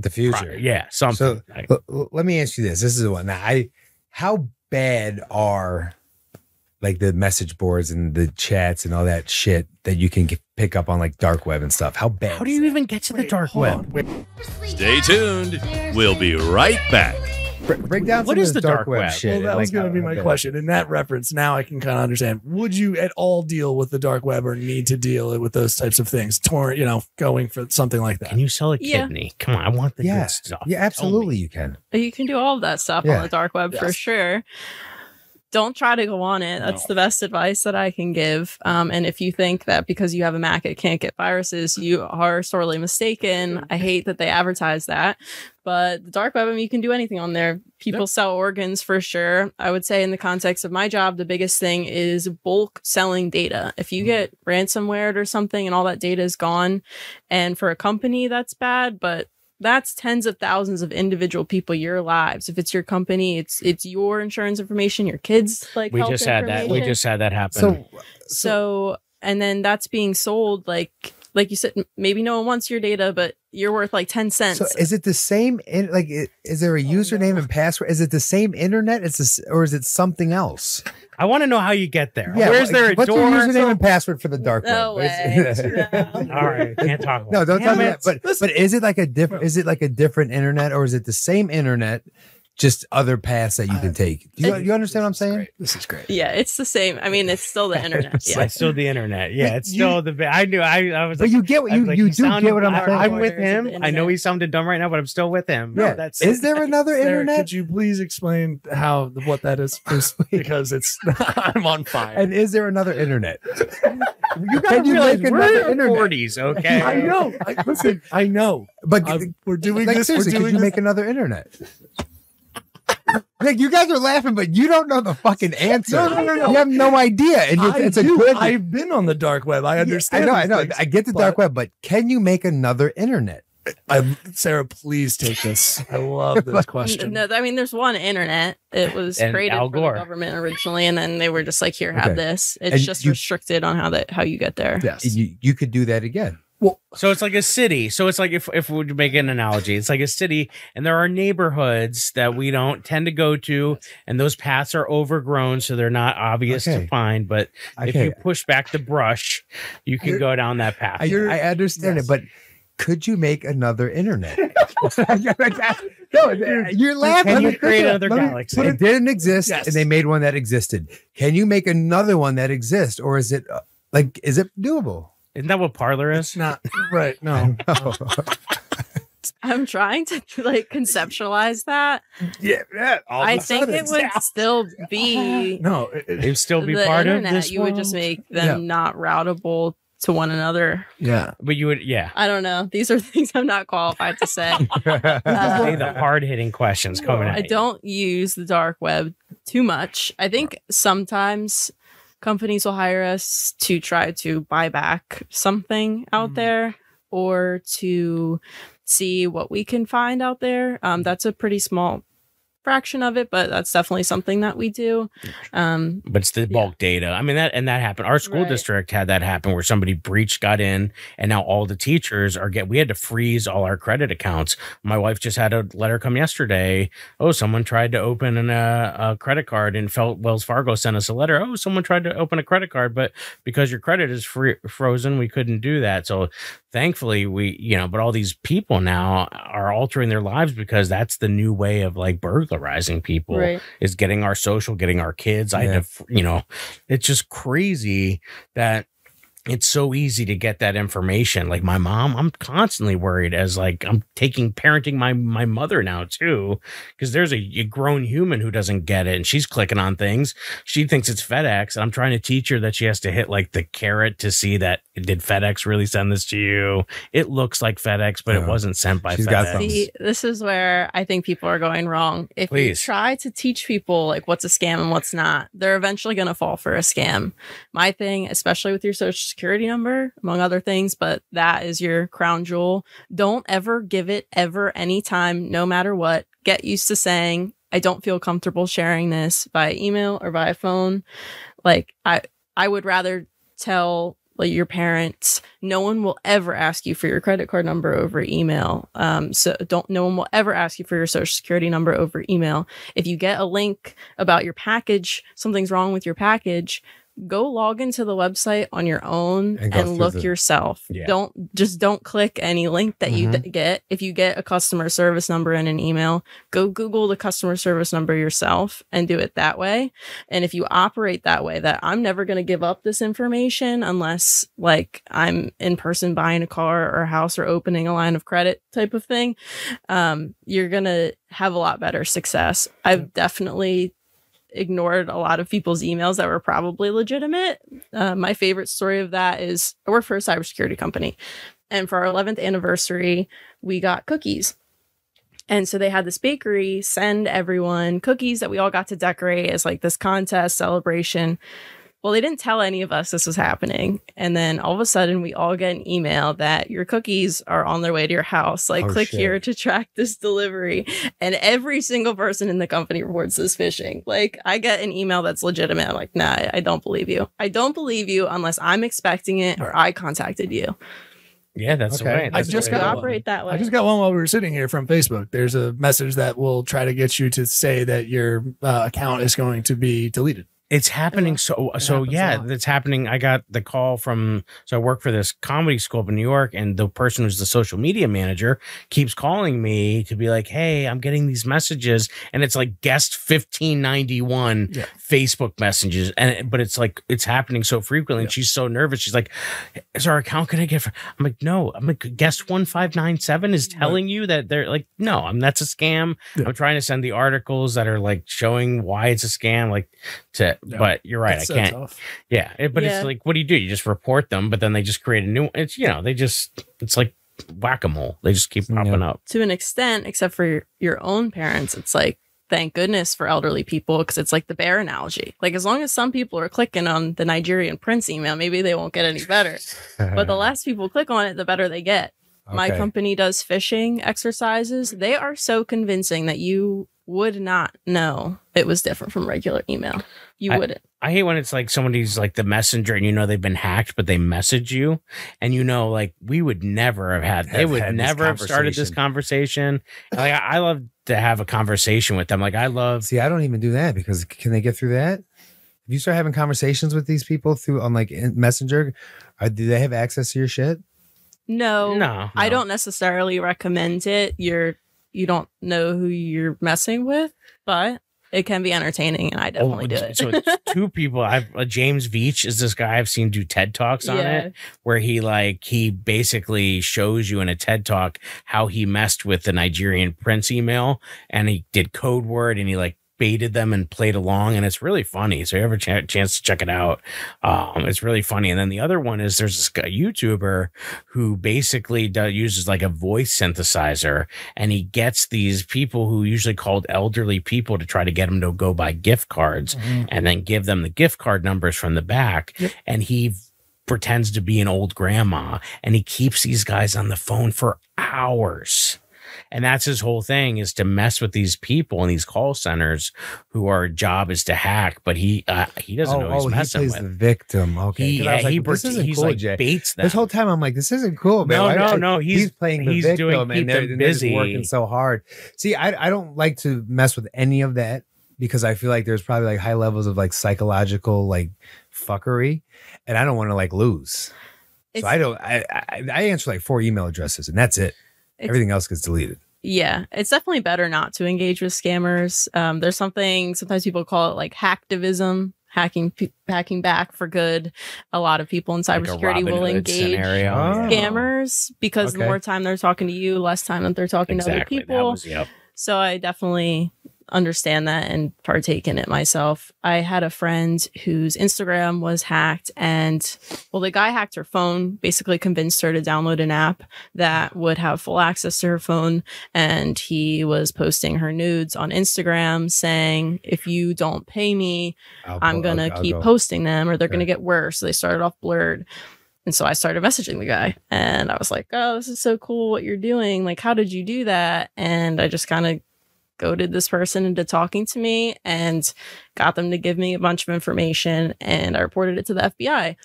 Speaker 5: the future.
Speaker 3: yeah something.
Speaker 5: So
Speaker 3: Like,
Speaker 5: l- l- let me ask you this. This is the one. Now, I how bad are like the message boards and the chats and all that shit that you can get, pick up on like dark web and stuff? How bad?
Speaker 3: how do you
Speaker 5: that?
Speaker 3: even get to the dark web?
Speaker 7: Stay tuned. We'll be right back.
Speaker 5: Bre- break down
Speaker 3: What
Speaker 5: some
Speaker 3: is
Speaker 5: of
Speaker 3: the dark web?
Speaker 5: shit?
Speaker 8: Well, that
Speaker 5: and,
Speaker 8: was
Speaker 5: like,
Speaker 8: going to be
Speaker 5: uh,
Speaker 8: my
Speaker 5: bad.
Speaker 8: question. In that reference, now I can kind of understand. Would you at all deal with the dark web or need to deal with those types of things? Torrent, you know, going for something like that.
Speaker 3: Can you sell a
Speaker 6: Yeah.
Speaker 3: kidney? Come on, I want the
Speaker 5: Yeah,
Speaker 3: good stuff.
Speaker 5: yeah, absolutely. You can.
Speaker 6: You can do all of that stuff
Speaker 5: Yeah.
Speaker 6: on the dark web for sure. Don't try to go on it. That's the best advice that I can give. Um, and if you think that because you have a Mac it can't get viruses, you are sorely mistaken. I hate that they advertise that. But the dark web, I mean, you can do anything on there. People sell organs for sure. I would say, in the context of my job, the biggest thing is bulk selling data. If you get ransomware or something and all that data is gone, and for a company, that's bad. But that's tens of thousands of individual people your lives if it's your company it's it's your insurance information your kids like
Speaker 3: We just had that. We just had that happen.
Speaker 5: So,
Speaker 6: so and then that's being sold like like you said, maybe no one wants your data, but you're worth like ten cents.
Speaker 5: So is it the same? In, like, is there a
Speaker 6: Oh,
Speaker 5: username and password? Is it the same internet? Is this, or is it something else?
Speaker 3: I want to know how you get there.
Speaker 5: Yeah,
Speaker 3: Where's
Speaker 5: like,
Speaker 3: there a
Speaker 5: what's
Speaker 3: door?
Speaker 5: your username and password for the dark
Speaker 6: No
Speaker 5: web? Is-
Speaker 6: way. No.
Speaker 3: All right, can't talk about.
Speaker 5: No, don't tell
Speaker 3: Damn
Speaker 5: me that. But but is it like a different? Is it like a different internet, or is it the same internet, just other paths that you can take? Do you, you understand what I'm saying?
Speaker 8: This is great.
Speaker 6: yeah, it's the same. I mean, it's still the internet.
Speaker 3: It's
Speaker 6: Yeah.
Speaker 3: like still the internet. Yeah,
Speaker 8: But
Speaker 3: it's
Speaker 8: you-
Speaker 3: still the. I knew. I. I was
Speaker 5: But
Speaker 3: like.
Speaker 5: you get what you
Speaker 3: like,
Speaker 5: you do
Speaker 3: sounded-
Speaker 5: get what I'm
Speaker 3: I-
Speaker 5: saying.
Speaker 3: I'm with him. I know
Speaker 6: internet.
Speaker 3: he sounded dumb right now, but I'm still with him.
Speaker 5: yeah,
Speaker 8: that's-
Speaker 5: is there another
Speaker 8: Sarah,
Speaker 5: internet?
Speaker 8: Could you please explain how what that is, please? because it's I'm on fire.
Speaker 5: And is there another internet?
Speaker 3: You
Speaker 5: Can you
Speaker 3: realize
Speaker 5: make
Speaker 3: we're
Speaker 5: another
Speaker 3: in our
Speaker 5: internet?
Speaker 3: 40s, okay?
Speaker 8: I know. I, listen, I know.
Speaker 5: But
Speaker 8: I'm- we're doing
Speaker 5: like
Speaker 8: this.
Speaker 5: seriously,
Speaker 8: we're
Speaker 5: could
Speaker 8: doing
Speaker 5: you make another internet? Like you guys are laughing, but you don't know the fucking answer.
Speaker 8: No, no, no, no.
Speaker 5: You have no idea, and you're,
Speaker 8: I
Speaker 5: it's a
Speaker 8: do.
Speaker 5: good.
Speaker 8: I've been on the dark web. I
Speaker 5: I
Speaker 8: understand.
Speaker 5: know, I know.
Speaker 8: things,
Speaker 5: I get the dark web, but can you make another internet?
Speaker 8: I, Sarah, please take this. I love this question.
Speaker 6: No, I mean, there's one internet. It was
Speaker 3: And
Speaker 6: created
Speaker 3: Al
Speaker 6: for the government originally, and then they were just like, "Here, have
Speaker 5: Okay.
Speaker 6: this." It's
Speaker 5: And
Speaker 6: just
Speaker 5: you-
Speaker 6: restricted on how that how you get there.
Speaker 8: Yes.
Speaker 5: You, you could do that again.
Speaker 3: So it's like a city. So it's like if if we make an analogy, it's like a city, and there are neighborhoods that we don't tend to go to, and those paths are overgrown, so they're not obvious
Speaker 5: Okay.
Speaker 3: to find. But if you push back the brush, you can
Speaker 8: You're-
Speaker 3: go down that path.
Speaker 5: I, I understand
Speaker 8: yes.
Speaker 5: it, but could you make another internet? no, you're laughing.
Speaker 3: Can you
Speaker 5: me-
Speaker 3: create another
Speaker 5: me-
Speaker 3: galaxy?
Speaker 5: It didn't exist,
Speaker 8: Yes.
Speaker 5: and they made one that existed. Can you make another one that exists, or is it uh, like is it doable?
Speaker 3: Isn't that what Parler
Speaker 8: It's
Speaker 3: is?
Speaker 8: not right. No.
Speaker 6: I'm trying to like conceptualize that.
Speaker 5: yeah, yeah. all of
Speaker 6: think
Speaker 5: sudden.
Speaker 6: it would still be
Speaker 8: No. it- it-
Speaker 3: It'd still be
Speaker 6: the
Speaker 3: part
Speaker 6: internet.
Speaker 3: of this.
Speaker 6: you would just make them
Speaker 8: Yeah.
Speaker 6: not routable to one another.
Speaker 8: yeah.
Speaker 3: But you would, yeah.
Speaker 6: I don't know. These are things I'm not qualified to say.
Speaker 3: Say
Speaker 6: Uh,
Speaker 3: the hard hitting questions coming
Speaker 6: I
Speaker 3: you.
Speaker 6: don't use the dark web too much. I think sometimes companies will hire us to try to buy back something out
Speaker 8: Mhm.
Speaker 6: there or to see what we can find out there. Um, that's a pretty small fraction of it, but that's definitely something that we do. Um,
Speaker 3: but it's the bulk data. I mean that and that happened. Our school
Speaker 6: Right.
Speaker 3: district had that happen where somebody breached, got in, and now all the teachers are get. We had to freeze all our credit accounts. My wife just had a letter come yesterday. Oh, someone tried to open an, uh, a credit card and felt Wells Fargo sent us a letter. Oh, someone tried to open a credit card, but because your credit is free, frozen, we couldn't do that. So thankfully, we you know, but all these people now are altering their lives because that's the new way of like burglarizing people
Speaker 6: right.
Speaker 3: is getting our social, getting our kids. I
Speaker 5: Yeah.
Speaker 3: had to, you know, it's just crazy that it's so easy to get that information. Like my mom, I'm constantly worried as like I'm taking parenting my my mother now too, because there's a, a grown human who doesn't get it and she's clicking on things. She thinks it's FedEx, and I'm trying to teach her that she has to hit like the caret to see that did FedEx really send this to you? It looks like FedEx, but
Speaker 5: Yeah.
Speaker 3: it wasn't sent by
Speaker 5: She's
Speaker 3: FedEx.
Speaker 6: See, this is where I think people are going wrong. If you try to teach people like what's a scam and what's not, they're eventually going to fall for a scam. My thing, especially with your social security number, among other things, but that is your crown jewel. Don't ever give it ever anytime, no matter what. Get used to saying, I don't feel comfortable sharing this by email or by phone. Like I I would rather tell like your parents no one will ever ask you for your credit card number over email um, so don't no one will ever ask you for your social security number over email if you get a link about your package something's wrong with your package go log into the website on your own
Speaker 5: And
Speaker 6: and, look
Speaker 5: the-
Speaker 6: yourself
Speaker 3: Yeah.
Speaker 6: don't just don't click any link that you
Speaker 5: Mhm.
Speaker 6: d- get if you get a customer service number in an email go google the customer service number yourself and do it that way and if you operate that way, that I'm never going to give up this information unless like I'm in person buying a car or a house or opening a line of credit type of thing, um, you're going to have a lot better success. I've definitely ignored a lot of people's emails that were probably legitimate. Uh, my favorite story of that is I work for a cybersecurity company. And for our 11th anniversary, we got cookies. And so they had this bakery send everyone cookies that we all got to decorate as like this contest celebration. Well, they didn't tell any of us this was happening. And then all of a sudden, we all get an email that your cookies are on their way to your house. Like,
Speaker 5: Oh,
Speaker 6: click
Speaker 5: shit.
Speaker 6: here to track this delivery. And every single person in the company reports this phishing. Like, I get an email that's legitimate. I'm like, nah, I- I don't believe you. I don't believe you unless I'm expecting it or I contacted you.
Speaker 3: Yeah, that's
Speaker 5: Okay.
Speaker 3: the way.
Speaker 5: I
Speaker 8: just
Speaker 3: the
Speaker 8: got one.
Speaker 6: operate that way.
Speaker 8: I just got one while we were sitting here from Facebook. There's a message that will try to get you to say that your uh, account is going to be deleted.
Speaker 3: It's happening so
Speaker 8: It
Speaker 3: so yeah, it's happening. I got the call from so I work for this comedy school up in New York, and the person who's the social media manager keeps calling me to be like, "Hey, I'm getting these messages, and it's like guest fifteen ninety one
Speaker 8: Yeah.
Speaker 3: Facebook messages, and but it's like it's happening so frequently, and she's so nervous. She's like, "Is our account gonna get?" I'm like, "No, I'm like guest one five nine seven is telling you that they're like, no, I'm that's a scam.
Speaker 8: Yeah.
Speaker 3: I'm trying to send the articles that are like showing why it's a scam, like to."
Speaker 8: Yeah.
Speaker 3: But you're right,
Speaker 8: It's
Speaker 3: I
Speaker 8: so
Speaker 3: can't.
Speaker 8: tough.
Speaker 3: Yeah, it- but
Speaker 6: Yeah.
Speaker 3: it's like, what do you do? You just report them, but then they just create a new. It's you know, they just it's like whack a mole. They just keep
Speaker 5: Yeah.
Speaker 3: popping up.
Speaker 6: to an extent, except for your, your own parents, it's like, thank goodness for elderly people because it's like the bear analogy. Like, as long as some people are clicking on the Nigerian prince email, maybe they won't get any better. But the less people click on it, the better they get. My company does phishing exercises. They are so convincing that you would not know it was different from regular email. You
Speaker 3: I-
Speaker 6: wouldn't.
Speaker 3: I hate when it's like somebody's like the messenger and you know they've been hacked, but they message you and you know, like we would never have had, they
Speaker 5: Have
Speaker 3: would
Speaker 5: had
Speaker 3: never have started this conversation. Like I, I love to have a conversation with them. Like I love,
Speaker 5: See, I don't even do that because can they get through that? If you start having conversations with these people through on like Messenger, are, do they have access to your shit?
Speaker 6: No,
Speaker 3: no,
Speaker 6: I don't necessarily recommend it. You're you don't know who you're messing with, but it can be entertaining, and I definitely
Speaker 3: Oh,
Speaker 6: do it.
Speaker 3: So it's two people. I've uh, James Veitch is this guy I've seen do TED talks on
Speaker 6: Yeah.
Speaker 3: it, where he like he basically shows you in a TED talk how he messed with the Nigerian prince email, and he did code word, and he like baited them and played along, and it's really funny. So you have a ch- chance to check it out. Um, it's really funny. And then the other one is there's this guy, YouTuber who basically does, uses like a voice synthesizer and he gets these people who usually called elderly people to try to get them to go buy gift cards and then give them the gift card numbers from the back and he pretends to be an old grandma and he keeps these guys on the phone for hours and that's his whole thing is to mess with these people in these call centers who our job is to hack but he uh, he doesn't know who he's
Speaker 5: he
Speaker 3: messing
Speaker 5: plays
Speaker 3: with
Speaker 5: the victim. Okay,
Speaker 3: he,
Speaker 5: 'Cause I was
Speaker 3: yeah, he
Speaker 5: like, this isn't
Speaker 3: he's
Speaker 5: cool,
Speaker 3: like
Speaker 5: Jay.
Speaker 3: baits them
Speaker 5: This whole time I'm like, this isn't cool, man.
Speaker 3: No,
Speaker 5: Why-
Speaker 3: no,
Speaker 5: I-
Speaker 3: no, he's-
Speaker 5: playing the
Speaker 3: he's
Speaker 5: victim
Speaker 3: doing-
Speaker 5: and
Speaker 3: keep
Speaker 5: they're,
Speaker 3: them
Speaker 5: and they're
Speaker 3: busy.
Speaker 5: working so hard. See, I I don't like to mess with any of that because I feel like there's probably like high levels of like psychological like fuckery, and I don't want to like lose.
Speaker 6: It's-
Speaker 5: so I don't. I, I I answer like four email addresses and that's it. Everything else gets deleted.
Speaker 6: Yeah, it's definitely better not to engage with scammers. Um, there's something sometimes people call it like hacktivism, hacking hacking back for good. A lot of people in cybersecurity
Speaker 3: Robin
Speaker 6: will
Speaker 3: Hood
Speaker 6: engage
Speaker 3: scenario.
Speaker 5: Oh.
Speaker 6: scammers because the more time they're talking to you, less time that they're talking
Speaker 3: exactly
Speaker 6: to other people.
Speaker 3: was yep
Speaker 6: So I definitely understand that and partake in it myself. I had a friend whose Instagram was hacked and well the guy hacked her phone, basically convinced her to download an app that would have full access to her phone and he was posting her nudes on Instagram saying if you don't pay me,
Speaker 5: I'll
Speaker 6: I'm going to keep
Speaker 5: go.
Speaker 6: posting them or they're going to get worse. So they started off blurred. And so I started messaging the guy and I was like, oh, this is so cool what you're doing. Like, how did you do that? And I just kind of goaded this person into talking to me and got them to give me a bunch of information. And I reported it to the FBI.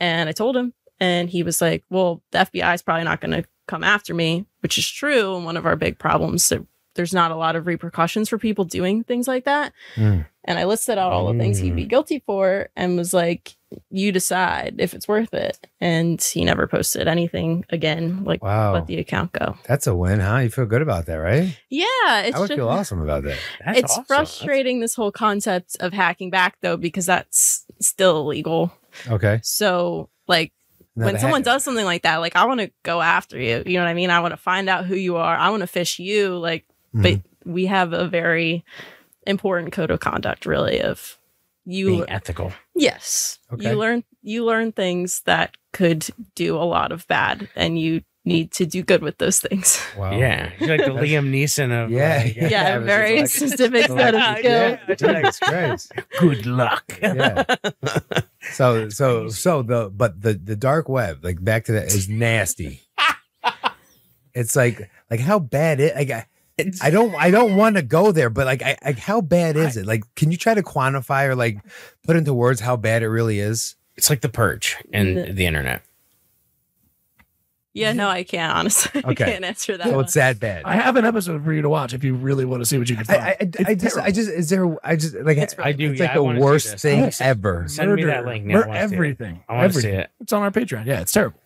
Speaker 6: And I told him, and he was like, well, the FBI is probably not going to come after me, which is true. And one of our big problems that there's not a lot of repercussions for people doing things like that.
Speaker 5: Mm.
Speaker 6: And I listed out all the things he'd be guilty for and was like, you decide if it's worth it. And he never posted anything again, like
Speaker 5: Wow,
Speaker 6: let the account go.
Speaker 5: that's a win, huh? You feel good about that, right?
Speaker 6: Yeah. It's
Speaker 5: I would
Speaker 6: just,
Speaker 5: feel awesome about that.
Speaker 3: That's
Speaker 6: it's
Speaker 3: awesome.
Speaker 6: frustrating this whole concept of hacking back though, because that's still illegal.
Speaker 5: Okay.
Speaker 6: So like
Speaker 5: Now
Speaker 6: when someone
Speaker 5: hack-
Speaker 6: does something like that, like I want to go after you. You know what I mean? I want to find out who you are. I want to fish you. Like, but
Speaker 5: Mm-hmm.
Speaker 6: we have a very important code of conduct, really, of you.
Speaker 3: being ethical
Speaker 6: yes,
Speaker 5: Okay.
Speaker 6: you learn you learn things that could do a lot of bad, and you need to do good with those things.
Speaker 5: Wow.
Speaker 3: yeah you're like the liam neeson of
Speaker 5: Yeah,
Speaker 3: like,
Speaker 5: yeah.
Speaker 6: Yeah, very
Speaker 5: just
Speaker 6: specific
Speaker 5: like-
Speaker 6: set of skills.
Speaker 5: Jesus Christ.
Speaker 3: good luck
Speaker 5: Yeah. So so so the but the the dark web, like back to that, is nasty. it's like like how bad it like I, I don't I don't want to go there, but like I like how bad is it? Like, can you try to quantify or like put into words how bad it really is?
Speaker 3: It's like the purge and
Speaker 6: The-
Speaker 3: the internet.
Speaker 6: Yeah, no, I can't honestly.
Speaker 5: Okay.
Speaker 6: I can't answer that.
Speaker 5: So
Speaker 6: one.
Speaker 5: it's that bad.
Speaker 8: I have an episode for you to watch if you really want to see what you can find.
Speaker 5: I, I, I, just I just is there I just like
Speaker 6: It's
Speaker 3: I do.
Speaker 5: it's
Speaker 3: yeah,
Speaker 5: like
Speaker 3: I
Speaker 5: the
Speaker 3: wanna
Speaker 5: worst thing
Speaker 3: Send-
Speaker 5: ever.
Speaker 3: Send me that link now. I wanna see it.
Speaker 8: everything.
Speaker 3: I want to see it.
Speaker 8: It's on our Patreon. Yeah, it's terrible.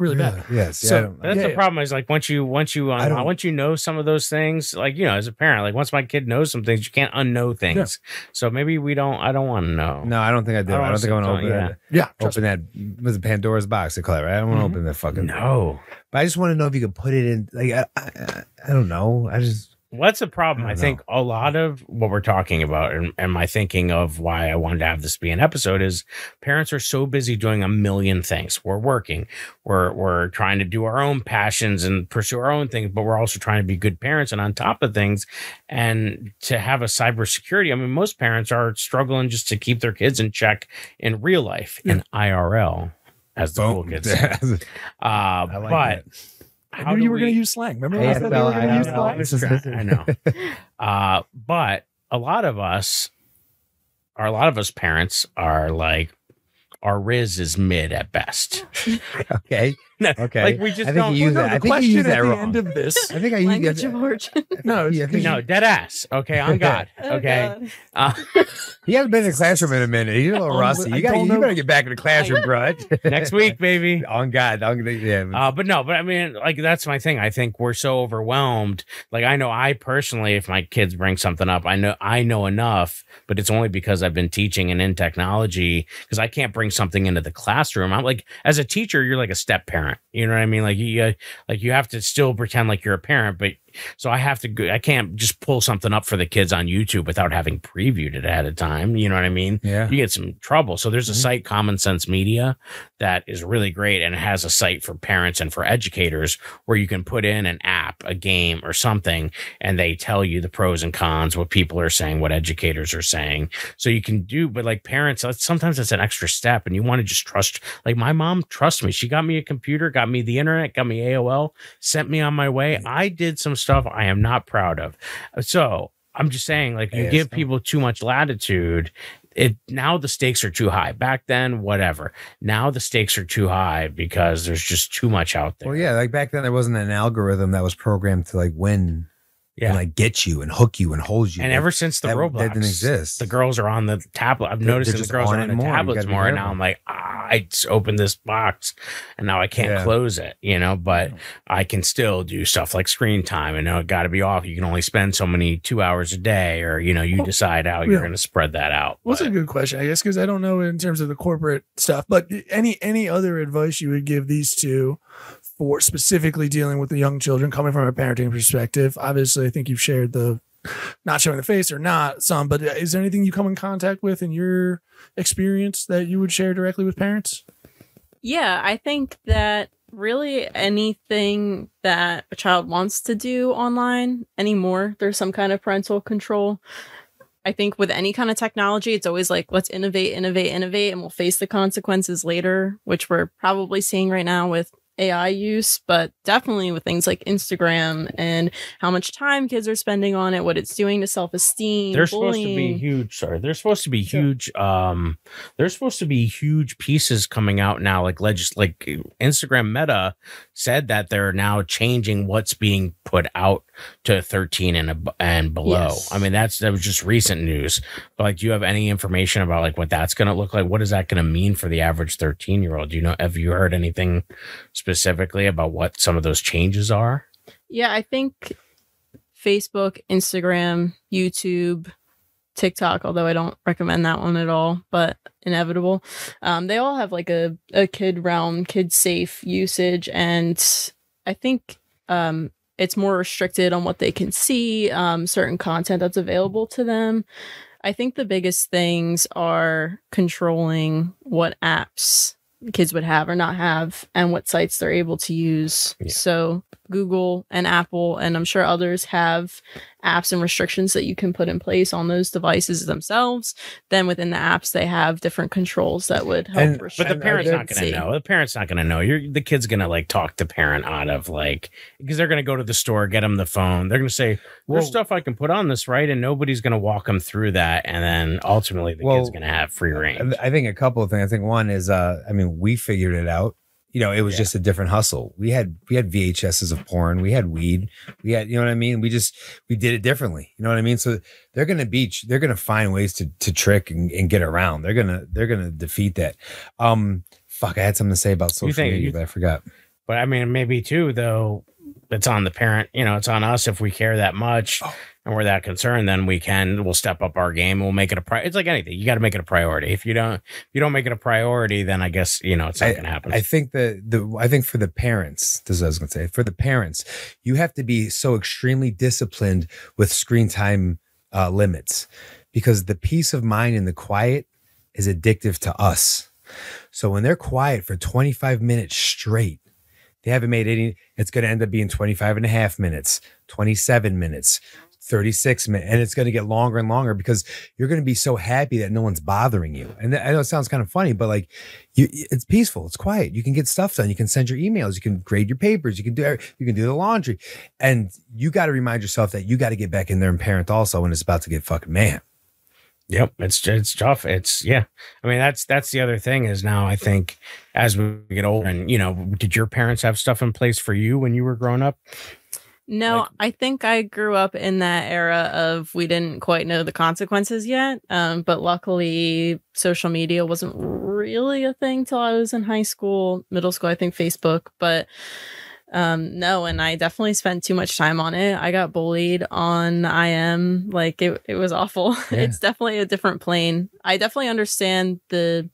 Speaker 8: It's really bad.
Speaker 5: Yes.
Speaker 8: So-
Speaker 5: yeah,
Speaker 3: That's
Speaker 8: Yeah,
Speaker 3: the
Speaker 8: yeah.
Speaker 3: problem. Is like once you once you
Speaker 5: I
Speaker 3: un- once you know some of those things, like you know, as a parent, like once my kid knows some things, you can't unknow things. So maybe we don't. I don't want to know.
Speaker 5: no, I don't think I do.
Speaker 3: I don't
Speaker 5: I don't think I want to
Speaker 3: wanna
Speaker 5: open
Speaker 3: see-
Speaker 5: that.
Speaker 8: Yeah. trust
Speaker 5: Open that was it Pandora's box they call it, right? I don't want to
Speaker 8: Mhm.
Speaker 5: open that fucking.
Speaker 3: No.
Speaker 5: But I just want to know if you could put it in. Like I, I, I don't know. I just
Speaker 3: What's the problem?
Speaker 5: I
Speaker 3: I, think a lot of what we're talking about and, and my thinking of why I wanted to have this be an episode is parents are so busy doing a million things. We're working, we're we're trying to do our own passions and pursue our own things, but we're also trying to be good parents and on top of things. And to have a cybersecurity, I mean, most parents are struggling just to keep their kids in check in real life, in IRL, as the cool kids say. Uh,
Speaker 5: like
Speaker 3: but.
Speaker 8: I
Speaker 3: how
Speaker 8: knew
Speaker 3: do
Speaker 8: you were going to use slang. Remember last time you were going to use
Speaker 5: I
Speaker 3: know,
Speaker 8: slang?
Speaker 3: I was trying- I know. Uh, but a lot of us, or a lot of us parents, are like, our Riz is mid at best.
Speaker 5: okay.
Speaker 3: No,
Speaker 5: Okay.
Speaker 3: Like we just
Speaker 5: I think
Speaker 3: don't.
Speaker 5: you used
Speaker 8: No,
Speaker 5: that. I
Speaker 8: the
Speaker 5: think you
Speaker 8: question at
Speaker 5: that
Speaker 8: the
Speaker 5: wrong.
Speaker 8: end of this.
Speaker 5: I think I used
Speaker 6: Language of origin.
Speaker 8: No, it's
Speaker 5: Yeah,
Speaker 8: 'cause
Speaker 3: no, dead ass. Okay, on God.
Speaker 6: Oh,
Speaker 3: Okay.
Speaker 6: God.
Speaker 3: Uh,
Speaker 5: He hasn't been in the classroom in a minute. He's a little
Speaker 8: Um,
Speaker 5: rusty. You got.
Speaker 8: don't
Speaker 5: You
Speaker 8: know-
Speaker 5: better get back in the classroom, bro.
Speaker 3: next week, baby.
Speaker 5: On God. On, yeah.
Speaker 3: Uh, but no, but I mean, like that's my thing. I think we're so overwhelmed. Like I know, I personally, if my kids bring something up, I know I know enough, but it's only because I've been teaching and in technology. Because I can't bring something into the classroom. I'm like, as a teacher, you're like a step parent. You know what I mean? Like you, uh, like you have to still pretend like you're a parent, but so I have to. Go, I can't just pull something up for the kids on YouTube without having previewed it ahead of time. You know what I mean?
Speaker 5: yeah.
Speaker 3: you get some trouble. So there's a
Speaker 5: Mhm.
Speaker 3: site, Common Sense Media, that is really great and it has a site for parents and for educators where you can put in an app, a game, or something, and they tell you the pros and cons, what people are saying, what educators are saying. So you can do, but like parents, sometimes it's an extra step, and you want to just trust. Like my mom, trust me, she got me a computer, got me the internet, got me AOL, sent me on my way. I did some stuff I am not proud of. So. I'm just saying, like, you give people too much latitude, it now the stakes are too high. Back then, whatever. Now the stakes are too high because there's just too much out there.
Speaker 5: Well, yeah. Like back then, there wasn't an algorithm that was programmed to like win
Speaker 3: yeah.
Speaker 5: and like get you and hook you and hold you.
Speaker 3: and
Speaker 5: Like,
Speaker 3: ever since the
Speaker 5: that,
Speaker 3: Roblox,
Speaker 5: that didn't exist.
Speaker 3: the girls are on the tablet. I've noticed the girls
Speaker 5: on
Speaker 3: are on the
Speaker 5: more.
Speaker 3: Tablets more, and now. I'm like, ah, I just opened this box, and now I can't
Speaker 5: Yeah.
Speaker 3: close it, you know. But I can still do stuff like screen time, and it got to be off. You can only spend so many two hours a day, or you know, you
Speaker 8: Well,
Speaker 3: decide how
Speaker 8: yeah.
Speaker 3: you're going to spread that out.
Speaker 8: Well, that's a good question, I guess, because I don't know in terms of the corporate stuff. But any any other advice you would give these two for specifically dealing with the young children, coming from a parenting perspective? Obviously, I think you've shared the not showing the face or not some, but uh, is there anything you come in contact with in your experience that you would share directly with parents?
Speaker 6: Yeah, I think that really anything that a child wants to do online anymore, there's some kind of parental control. I think with any kind of technology, it's always like, let's innovate, innovate, innovate, and we'll face the consequences later, which we're probably seeing right now with AI use, but definitely with things like Instagram and how much time kids are spending on it, what it's doing to self esteem.
Speaker 3: There's supposed to be huge. Sorry, there's supposed to be huge. Um, there's supposed to be huge pieces coming out now. Like legis, like Instagram Meta said that they're now changing what's being put out to 13 and ab- and below.
Speaker 6: Yes.
Speaker 3: I mean, that's that was just recent news. But like, do you have any information about like what that's going to look like? What is that going to mean for the average 13 year old? Do you know? Have you heard anything specifically about what some of those changes are?
Speaker 6: Yeah, I think Facebook, Instagram, YouTube, TikTok, although I don't recommend that one at all, but inevitable. Um, they all have like a, a kid realm, kid safe usage. And I think um, it's more restricted on what they can see, um, certain content that's available to them. I think the biggest things are controlling what apps kids would have or not have and what sites they're able to use.
Speaker 3: Yeah.
Speaker 6: So Google and Apple, and I'm sure others have apps and restrictions that you can put in place on those devices themselves. Then within the apps, they have different controls that would help.
Speaker 5: And-
Speaker 3: But the parent's not going to know. The parent's not going to know. You're the kid's going to like talk the parent out of like because they're going to go to the store, get them the phone. They're going to say, "There's
Speaker 5: Well-
Speaker 3: stuff I can put on this, right?" And nobody's going to walk them through that, and then ultimately the
Speaker 5: Well,
Speaker 3: kid's going to have free range.
Speaker 5: I think a couple of things. I think one is, uh, I mean, we figured it out. You know, it was
Speaker 3: Yeah.
Speaker 5: just a different hustle. We had we had VHSs of porn. We had weed. We had, you know what I mean. We just we did it differently. You know what I mean. So they're gonna be they're gonna find ways to to trick and, and get around. They're gonna they're gonna defeat that. Um, fuck, I had something to say about social
Speaker 3: think-
Speaker 5: media,
Speaker 3: you-
Speaker 5: but I forgot.
Speaker 3: But I mean, maybe too, though, it's on the parent. You know, it's on us if we care that much
Speaker 5: Oh.
Speaker 3: And we're that concerned. Then we can. We'll step up our game. We'll make it a pri It's like anything. You got to make it a priority. If you don't, if you don't make it a priority, then I guess you know it's not going to happen.
Speaker 5: I think that the I think for the parents, this is what I was gonna say. For the parents, you have to be so extremely disciplined with screen time uh, limits because the peace of mind and the quiet is addictive to us. So when they're quiet for 25 minutes straight, they haven't made any, it's going to end up being 25 and a half minutes, 27 minutes, 36 minutes, and it's going to get longer and longer because you're going to be so happy that no one's bothering you. And I know it sounds kind of funny, but like you, it's peaceful, it's quiet. You can get stuff done. You can send your emails. You can grade your papers. You can do, you can do the laundry, and you got to remind yourself that you got to get back in there and parent also when it's about to get fucking man.
Speaker 3: Yep, it's it's tough. It's yeah. I mean, that's that's the other thing is now I think as we get older, and you know, did your parents have stuff in place for you when you were growing up?
Speaker 6: No,
Speaker 3: Like-
Speaker 6: I think I grew up in that era of we didn't quite know the consequences yet. Um, but luckily, social media wasn't really a thing till I was in high school, middle school. I think Facebook, but um, no, and I definitely spent too much time on it. I got bullied on IM, like it. It was awful.
Speaker 5: Yeah.
Speaker 6: it's definitely a different plane. I definitely understand the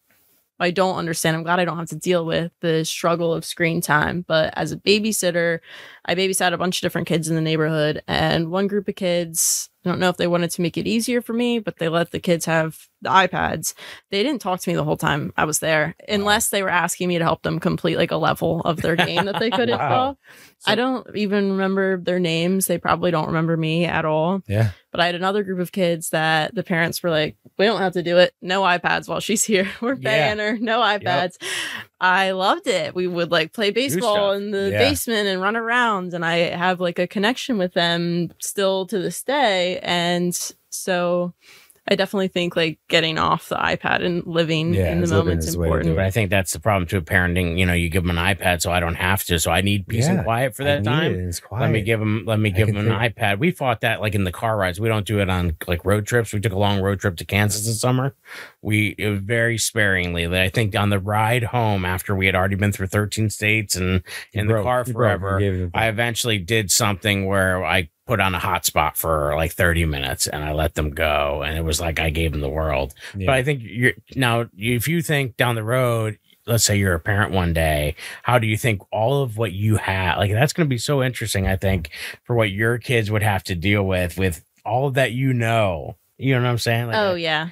Speaker 6: I don't understand. I'm glad I don't have to deal with the struggle of screen time. But as a babysitter, I babysat a bunch of different kids in the neighborhood, and one group of kids, I don't know if they wanted to make it easier for me, but they let the kids have the iPads. They didn't talk to me the whole time I was there, unless they were asking me to help them complete like a level of their game that they couldn't
Speaker 3: Wow.
Speaker 6: solve. I don't even remember their names. They probably don't remember me at all.
Speaker 5: Yeah.
Speaker 6: But I had another group of kids that the parents were like, we don't have to do it. No iPads while she's here. We're
Speaker 3: Yeah.
Speaker 6: her. No iPads. I loved it. We would like play baseball in the
Speaker 5: Yeah.
Speaker 6: basement and run around. And I have like a connection with them still to this day. And so I definitely think like getting off the iPad and living
Speaker 5: Yeah,
Speaker 6: in the moment is
Speaker 5: is the way to do
Speaker 6: important.
Speaker 3: But I think that's the problem too. Parenting, you know, you give them an iPad, so I don't have to. So I need peace
Speaker 5: Yeah,
Speaker 3: and quiet for
Speaker 5: I
Speaker 3: that
Speaker 5: need
Speaker 3: time.
Speaker 5: it, It's quiet.
Speaker 3: Let me give them. Let me give them an
Speaker 5: think-
Speaker 3: iPad. We fought that like in the car rides. We don't do it on like road trips. We took a long road trip to Kansas this summer. We it was very sparingly. That I think on the ride home after we had already been through 13 states and
Speaker 5: You
Speaker 3: in the car
Speaker 5: you broke, you
Speaker 3: forever, I eventually did something where I put on a hotspot for like 30 minutes and I let them go. And it was like I gave them the world.
Speaker 5: Yeah.
Speaker 3: But I think you're now, if you think down the road, let's say you're a parent one day, how do you think all of what you have, like that's going to be so interesting, I think, for what your kids would have to deal with, with all of that you know. You know what I'm saying? Like,
Speaker 6: Oh yeah.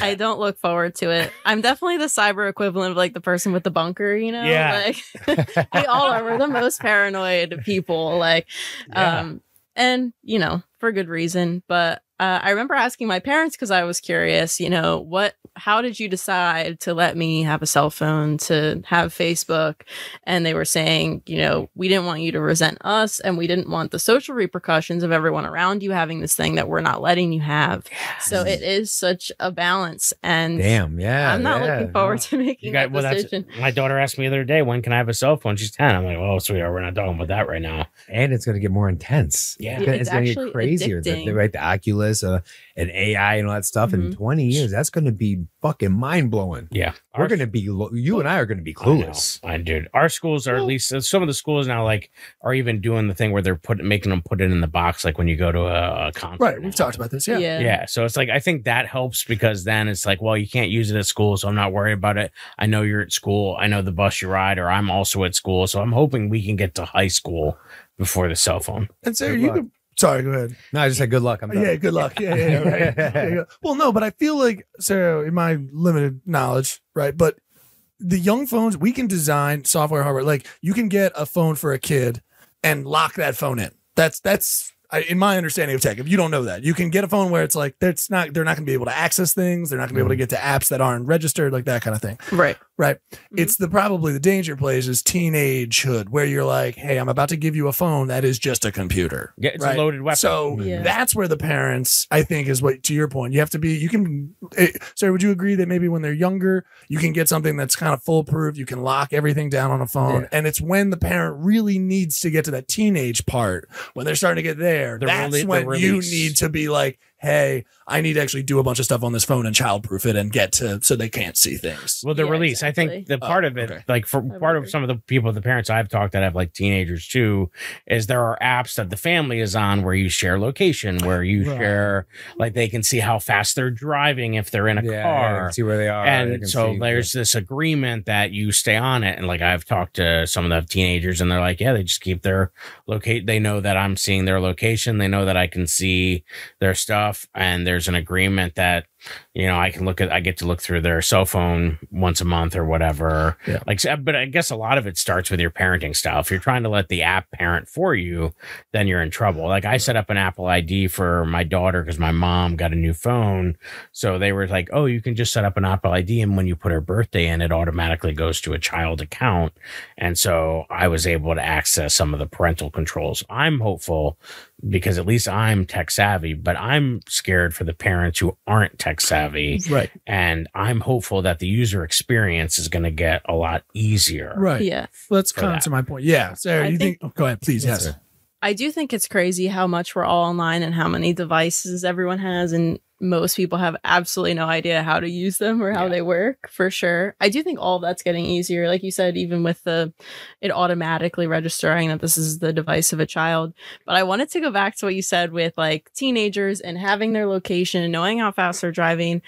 Speaker 6: I don't look forward to it. I'm definitely the cyber equivalent of like the person with the bunker, you know?
Speaker 3: Yeah.
Speaker 6: Like we all are. We're the most paranoid people. Like,
Speaker 3: Yeah.
Speaker 6: um, and you know, for good reason. But uh, I remember asking my parents because I was curious, you know, what, how did you decide to let me have a cell phone, to have Facebook? And they were saying, you know, we didn't want you to resent us and we didn't want the social repercussions of everyone around you having this thing that we're not letting you have. So it is such a balance. And
Speaker 5: Damn. Yeah.
Speaker 6: I'm not
Speaker 5: yeah,
Speaker 6: looking forward to making
Speaker 3: You got,
Speaker 6: that
Speaker 3: well,
Speaker 6: decision.
Speaker 3: my daughter asked me the other day, when can I have a cell phone? She's 10. I'm like, oh, sweetheart, we're not talking about that right now.
Speaker 5: and it's going to get more intense.
Speaker 3: Yeah.
Speaker 5: It's gonna-
Speaker 6: It's
Speaker 5: it's going to
Speaker 6: actually
Speaker 5: get crazier. The, the, right, the Oculus uh, and AI and all that stuff in
Speaker 6: Mhm.
Speaker 5: 20 years, that's going to be fucking mind blowing.
Speaker 3: Yeah.
Speaker 5: We're
Speaker 3: Our-
Speaker 5: going to be you and I are going to be
Speaker 3: I know.
Speaker 5: clueless.
Speaker 3: I, dude. Our schools are at least some of the schools now like are even doing the thing where they're putting making them put it in the box like when you go to a, a concert.
Speaker 8: Right. We've talked about this. Yeah.
Speaker 6: Yeah.
Speaker 3: Yeah. So it's like I think that helps because then it's like, well, you can't use it at school, so I'm not worried about it. I know you're at school. I know the bus you ride, or I'm also at school. So I'm hoping we can get to high school before the cell phone.
Speaker 8: And Sarah,
Speaker 5: Good
Speaker 8: you
Speaker 5: luck.
Speaker 8: could. Sorry, go ahead.
Speaker 5: No, I just said good luck. I'm done.
Speaker 8: Yeah, good luck. Yeah, yeah, yeah, right. There you go. Well, no, but I feel like Sarah, in my limited knowledge, right? But the young phones, we can design software, hardware. Like you can get a phone for a kid and lock that phone in. That's that's I- in my understanding of tech. If you don't know that, you can get a phone where it's like that's not they're not going to be able to access things. They're not going to be able to mm-hmm. get to apps that aren't registered, like that kind of thing.
Speaker 6: Right.
Speaker 8: Right. It's the probably the danger place is teenagehood, where you're like, hey, I'm about to give you a phone that is just a computer.
Speaker 3: Yeah, it's
Speaker 8: Right.
Speaker 3: a loaded weapon.
Speaker 8: So
Speaker 6: Yeah.
Speaker 8: that's where the parents, I think, is what to your point. You have to be. You can. Eh, sorry, would you agree that maybe when they're younger, you can get something that's kind of foolproof. You can lock everything down on a phone,
Speaker 5: Yeah.
Speaker 8: and it's when the parent really needs to get to that teenage part when they're starting to get there.
Speaker 3: The
Speaker 8: that's
Speaker 3: rele- the
Speaker 8: when you need to be like, hey, I need to actually do a bunch of stuff on this phone and childproof it and get to so they can't see things.
Speaker 3: Well, the
Speaker 6: Yeah,
Speaker 3: release, I think the oh, part
Speaker 8: Oh,
Speaker 3: of it,
Speaker 8: okay.
Speaker 3: like for
Speaker 6: would
Speaker 3: part of some of the people, the parents I've talked that have like teenagers too, is there are apps that the family is on where you share location, where you
Speaker 8: Right.
Speaker 3: share, like they can see how fast they're driving if they're in a
Speaker 5: Yeah,
Speaker 3: car.
Speaker 5: see where they are.
Speaker 3: and
Speaker 5: can
Speaker 3: so
Speaker 5: see-
Speaker 3: there's this agreement that you stay on it and like i've talked to some of the teenagers and they're like yeah they just keep their locate they know that i'm seeing their location they know that i can see their stuff and there's an agreement that you know i can look at i get to look through their cell phone once a month or whatever
Speaker 8: Yeah.
Speaker 3: like but i guess a lot of it starts with your parenting style if you're trying to let the app parent for you then you're in trouble like i set up an apple id for my daughter because my mom got a new phone so they were like, oh, you can just set up an Apple ID, and when you put her birthday in, it automatically goes to a child account. And so I was able to access some of the parental controls. I'm hopeful because at least I'm tech savvy, but I'm scared for the parents who aren't tech savvy.
Speaker 8: right,
Speaker 3: And I'm hopeful that the user experience is going to get a lot easier.
Speaker 8: right.
Speaker 6: Yeah.
Speaker 8: Let's
Speaker 3: For
Speaker 8: come
Speaker 3: that.
Speaker 8: to my point. Yeah, Sarah,
Speaker 6: I
Speaker 8: you think?
Speaker 6: think-
Speaker 8: oh, go ahead, please.
Speaker 5: Yes,
Speaker 8: Yes.
Speaker 6: I do think it's crazy how much we're all online and how many devices everyone has, and most people have absolutely no idea how to use them or how
Speaker 3: Yeah.
Speaker 6: they work. For sure, I do think all that's getting easier. Like you said, even with the it automatically registering that this is the device of a child. But I wanted to go back to what you said with like teenagers and having their location, knowing how fast they're driving.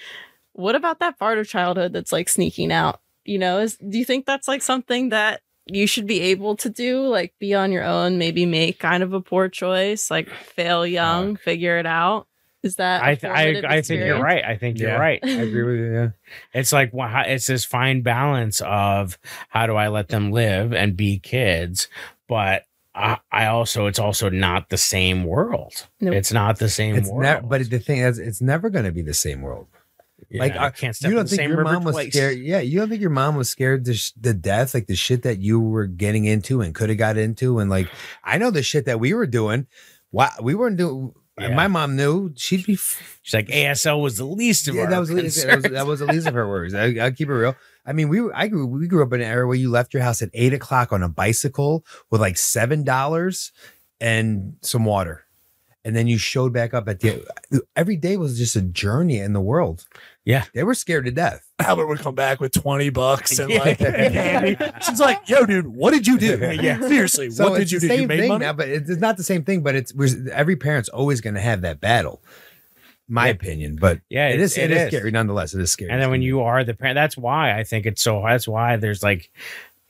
Speaker 6: What about that part of childhood that's like sneaking out? You know, is do you think that's like something that you should be able to do like be on your own maybe make kind of a poor choice like fail young figure it out is that a
Speaker 3: I, th- I, I think you're right. I think you're
Speaker 5: Yeah.
Speaker 3: right.
Speaker 5: I agree with you. Yeah.
Speaker 3: It's like wha- how- it's this fine balance of how do I let them live and be kids, but I, I also it's also not the same world.
Speaker 6: Nope.
Speaker 3: It's not the same
Speaker 5: It's
Speaker 3: world.
Speaker 5: never, but the thing is, it's never going to be the same world.
Speaker 3: Yeah,
Speaker 5: like,
Speaker 3: I
Speaker 5: uh,
Speaker 3: can't step
Speaker 5: You don't
Speaker 3: the
Speaker 5: think
Speaker 3: same
Speaker 5: your
Speaker 3: river
Speaker 5: mom was
Speaker 3: twice.
Speaker 5: scared? Yeah, you don't think your mom was scared to sh- the death, like the shit that you were getting into and could have got into, and like I know the shit that we were doing. Why we weren't doing?
Speaker 3: Yeah.
Speaker 5: My mom knew she'd be. f-
Speaker 3: She's like ASL was the least of
Speaker 5: Yeah, that was, that was that was the least of her worries. I, I'll keep it real. I mean, we were, I grew we grew up in an era where you left your house at eight o'clock on a bicycle with like seven dollars and some water, and then you showed back up at the. Every day was just a journey in the world.
Speaker 3: Yeah.
Speaker 5: they were scared to death.
Speaker 8: Albert would come back with 20 bucks and
Speaker 3: Yeah.
Speaker 8: like candy. She's like, yo, dude, what did you do?
Speaker 5: Yeah.
Speaker 8: Seriously,
Speaker 5: So
Speaker 8: what did you
Speaker 5: the
Speaker 8: do? You
Speaker 5: same
Speaker 8: made
Speaker 5: thing
Speaker 8: money?
Speaker 5: now, but it's it's not the same thing. But it's we're, every parent's always going to have that battle. My
Speaker 3: Yeah.
Speaker 5: opinion, but
Speaker 3: Yeah,
Speaker 5: it is
Speaker 3: it
Speaker 5: it is
Speaker 3: is.
Speaker 5: scary nonetheless. It is scary.
Speaker 3: and then when you are the parent, that's why I think it's so. That's why there's like,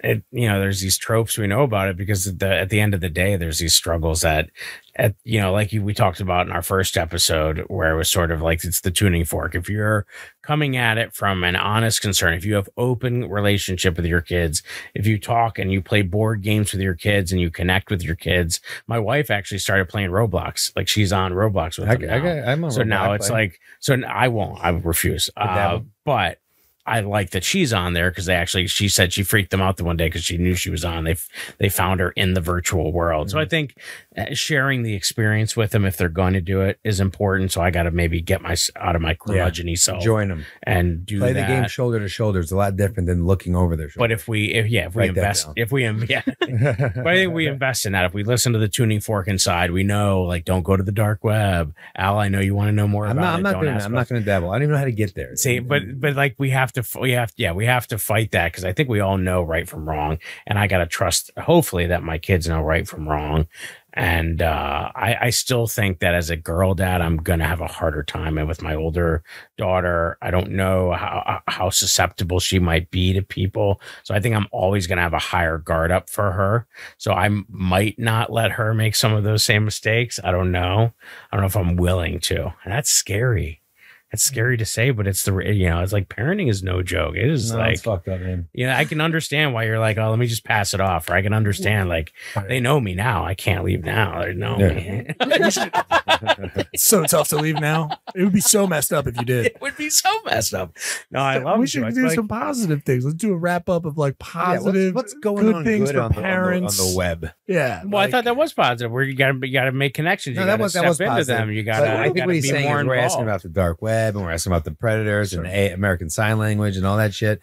Speaker 3: it, you know, there's these tropes we know about it because at the, at the end of the day, there's these struggles that, at you know, like you, we talked about in our first episode, where it was sort of like it's the tuning fork. If you're coming at it from an honest concern, if you have open relationship with your kids, if you talk and you play board games with your kids and you connect with your kids, my wife actually started playing Roblox. Like she's on Roblox with
Speaker 5: I, I,
Speaker 3: them now
Speaker 5: I'm on
Speaker 3: so now it's
Speaker 5: I-
Speaker 3: like so i won't I refuse uh, but I like that she's on there because they actually she said she freaked them out the one day because she knew she was on they they found her in the virtual world so I
Speaker 5: Mm-hmm.
Speaker 3: think Uh, sharing the experience with them if they're going to do it is important so I got to maybe get my out of my curmudgeony self
Speaker 5: join them.
Speaker 3: and do
Speaker 5: Play
Speaker 3: that
Speaker 5: the game shoulder to shoulder. It's a lot different than looking over their shoulder.
Speaker 3: but if we if yeah if we
Speaker 5: Write
Speaker 3: invest if we in- yeah but I think we invest in that. If we listen to the tuning fork inside, we know like don't go to the dark web. Al, I know you want to know more
Speaker 5: I'm
Speaker 3: about
Speaker 5: not. I'm
Speaker 3: it.
Speaker 5: not
Speaker 3: ask
Speaker 5: I'm not gonna dabble. I don't even know how to get there.
Speaker 3: See, but but like we have to we have yeah we have to fight that because I think we all know right from wrong, and I gotta trust hopefully that my kids know right from wrong, and uh, I I still think that as a girl dad I'm gonna have a harder time, and with my older daughter I don't know how how susceptible she might be to people, so I think I'm always gonna have a higher guard up for her, so I might not let her make some of those same mistakes. I don't know, I don't know if I'm willing to, and that's scary. It's hmm. scary to say, but it's the you know, it's like parenting is no joke. It is
Speaker 5: No,
Speaker 3: like
Speaker 5: it's fucked up, man.
Speaker 3: you know, I can understand why you're like, oh, let me just pass it off, or I can understand like they know me now. I can't leave now. They know me.
Speaker 8: It's so tough to leave now. It would be so messed up if you did.
Speaker 3: it would be so messed up. No, I love
Speaker 8: we should
Speaker 3: It's
Speaker 8: do
Speaker 3: like-
Speaker 8: some positive things. Let's do a wrap up of like
Speaker 5: Yeah, what's-
Speaker 8: positive,
Speaker 5: what's, going
Speaker 8: good
Speaker 5: on
Speaker 8: things
Speaker 5: good
Speaker 8: for
Speaker 5: on the, on the-
Speaker 8: parents
Speaker 5: on the web?
Speaker 8: Yeah.
Speaker 3: Well, I thought that was positive. Where you got to you got to make connections.
Speaker 5: No,
Speaker 3: you
Speaker 5: that
Speaker 3: gotta
Speaker 5: was that was
Speaker 3: into
Speaker 5: positive.
Speaker 3: them. You got
Speaker 5: But
Speaker 3: to.
Speaker 5: I think what he's saying
Speaker 3: more
Speaker 5: is we're asking about the dark web and we're asking about the predators and A- American Sign Language and all that shit.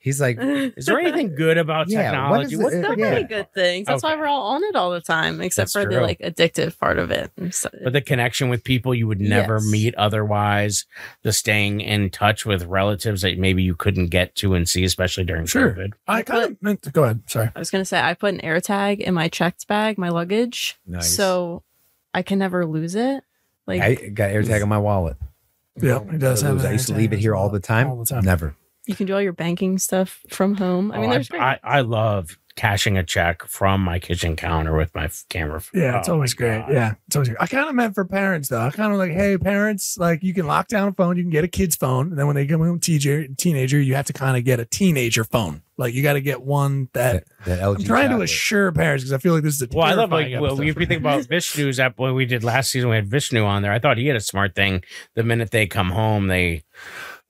Speaker 5: He's like,
Speaker 3: Is there anything good about
Speaker 5: Yeah, what
Speaker 3: technology?
Speaker 5: is
Speaker 3: What's
Speaker 5: it-
Speaker 6: so
Speaker 5: yeah.
Speaker 6: many good things. That's why we're all on it all the time, except
Speaker 3: That's
Speaker 6: for
Speaker 3: true.
Speaker 6: the like addictive part of it. So-
Speaker 3: But the connection with people you would never
Speaker 6: Yes.
Speaker 3: meet otherwise, the staying in touch with relatives that maybe you couldn't get to and see, especially during
Speaker 8: Sure.
Speaker 3: COVID.
Speaker 8: I kind of meant to go ahead. Sorry.
Speaker 6: I was gonna say I put an air tag in my checked bag, my luggage,
Speaker 5: Nice.
Speaker 6: so I can never lose it. Like
Speaker 5: I got AirTag on my wallet.
Speaker 8: Yeah, he does have.
Speaker 5: I used to leave it here all the time.
Speaker 8: All the time.
Speaker 5: Never.
Speaker 6: you can do all your banking stuff from home. I mean,
Speaker 3: Oh,
Speaker 6: there's great.
Speaker 3: I, I love cashing a check from my kitchen counter with my camera.
Speaker 8: Yeah, it's
Speaker 3: Oh,
Speaker 8: always great.
Speaker 3: God.
Speaker 8: Yeah, it's always great. I kind of meant for parents though. I kind of like, hey, parents, like you can lock down a phone, you can get a kid's phone, and then when they come home teenager, teenager, you have to kind of get a teenager phone. Like you got to get one that.
Speaker 5: That, that LG
Speaker 8: I'm trying to assure parents because I feel like this is a
Speaker 3: Well, I love like well, if you think about Vishnu's app, what we did last season, we had Vishnu on there. I thought he had a smart thing. The minute they come home, they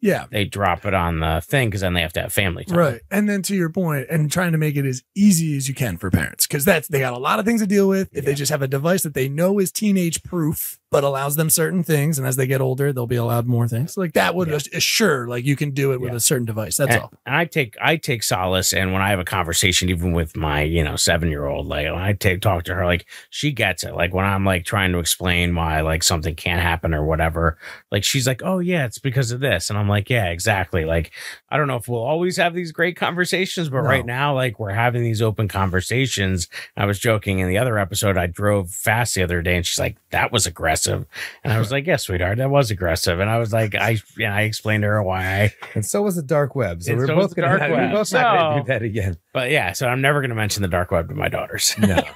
Speaker 8: yeah,
Speaker 3: they drop it on the thing because then they have to have family time.
Speaker 8: Right. And then to your point, and trying to make it as easy as you can for parents, because that's they got a lot of things to deal with. If they just have a device that they know is teenage proof, but allows them certain things, and as they get older, they'll be allowed more things. Like that would assure like you can do it with
Speaker 3: Yeah.
Speaker 8: a certain device. That's
Speaker 3: and,
Speaker 8: all.
Speaker 3: and I take I take solace and when I have a conversation even with my you know seven year old like I take talk to her like she gets it like when I'm like trying to explain why like something can't happen or whatever like she's like oh yeah it's because of this and I'm like yeah exactly like I don't know if we'll always have these great conversations but
Speaker 5: No.
Speaker 3: right now like we're having these open conversations I was joking in the other episode I drove fast the other day and she's like that was aggressive and I was like yeah sweetheart that was aggressive and I was like I yeah I explained to her why
Speaker 5: And so was the dark web. So
Speaker 3: And
Speaker 5: we're
Speaker 3: so
Speaker 5: both
Speaker 3: the
Speaker 5: gonna
Speaker 3: dark
Speaker 5: we're both not gonna do that again.
Speaker 3: But yeah, so I'm never going to mention the dark web to my daughters.
Speaker 5: No.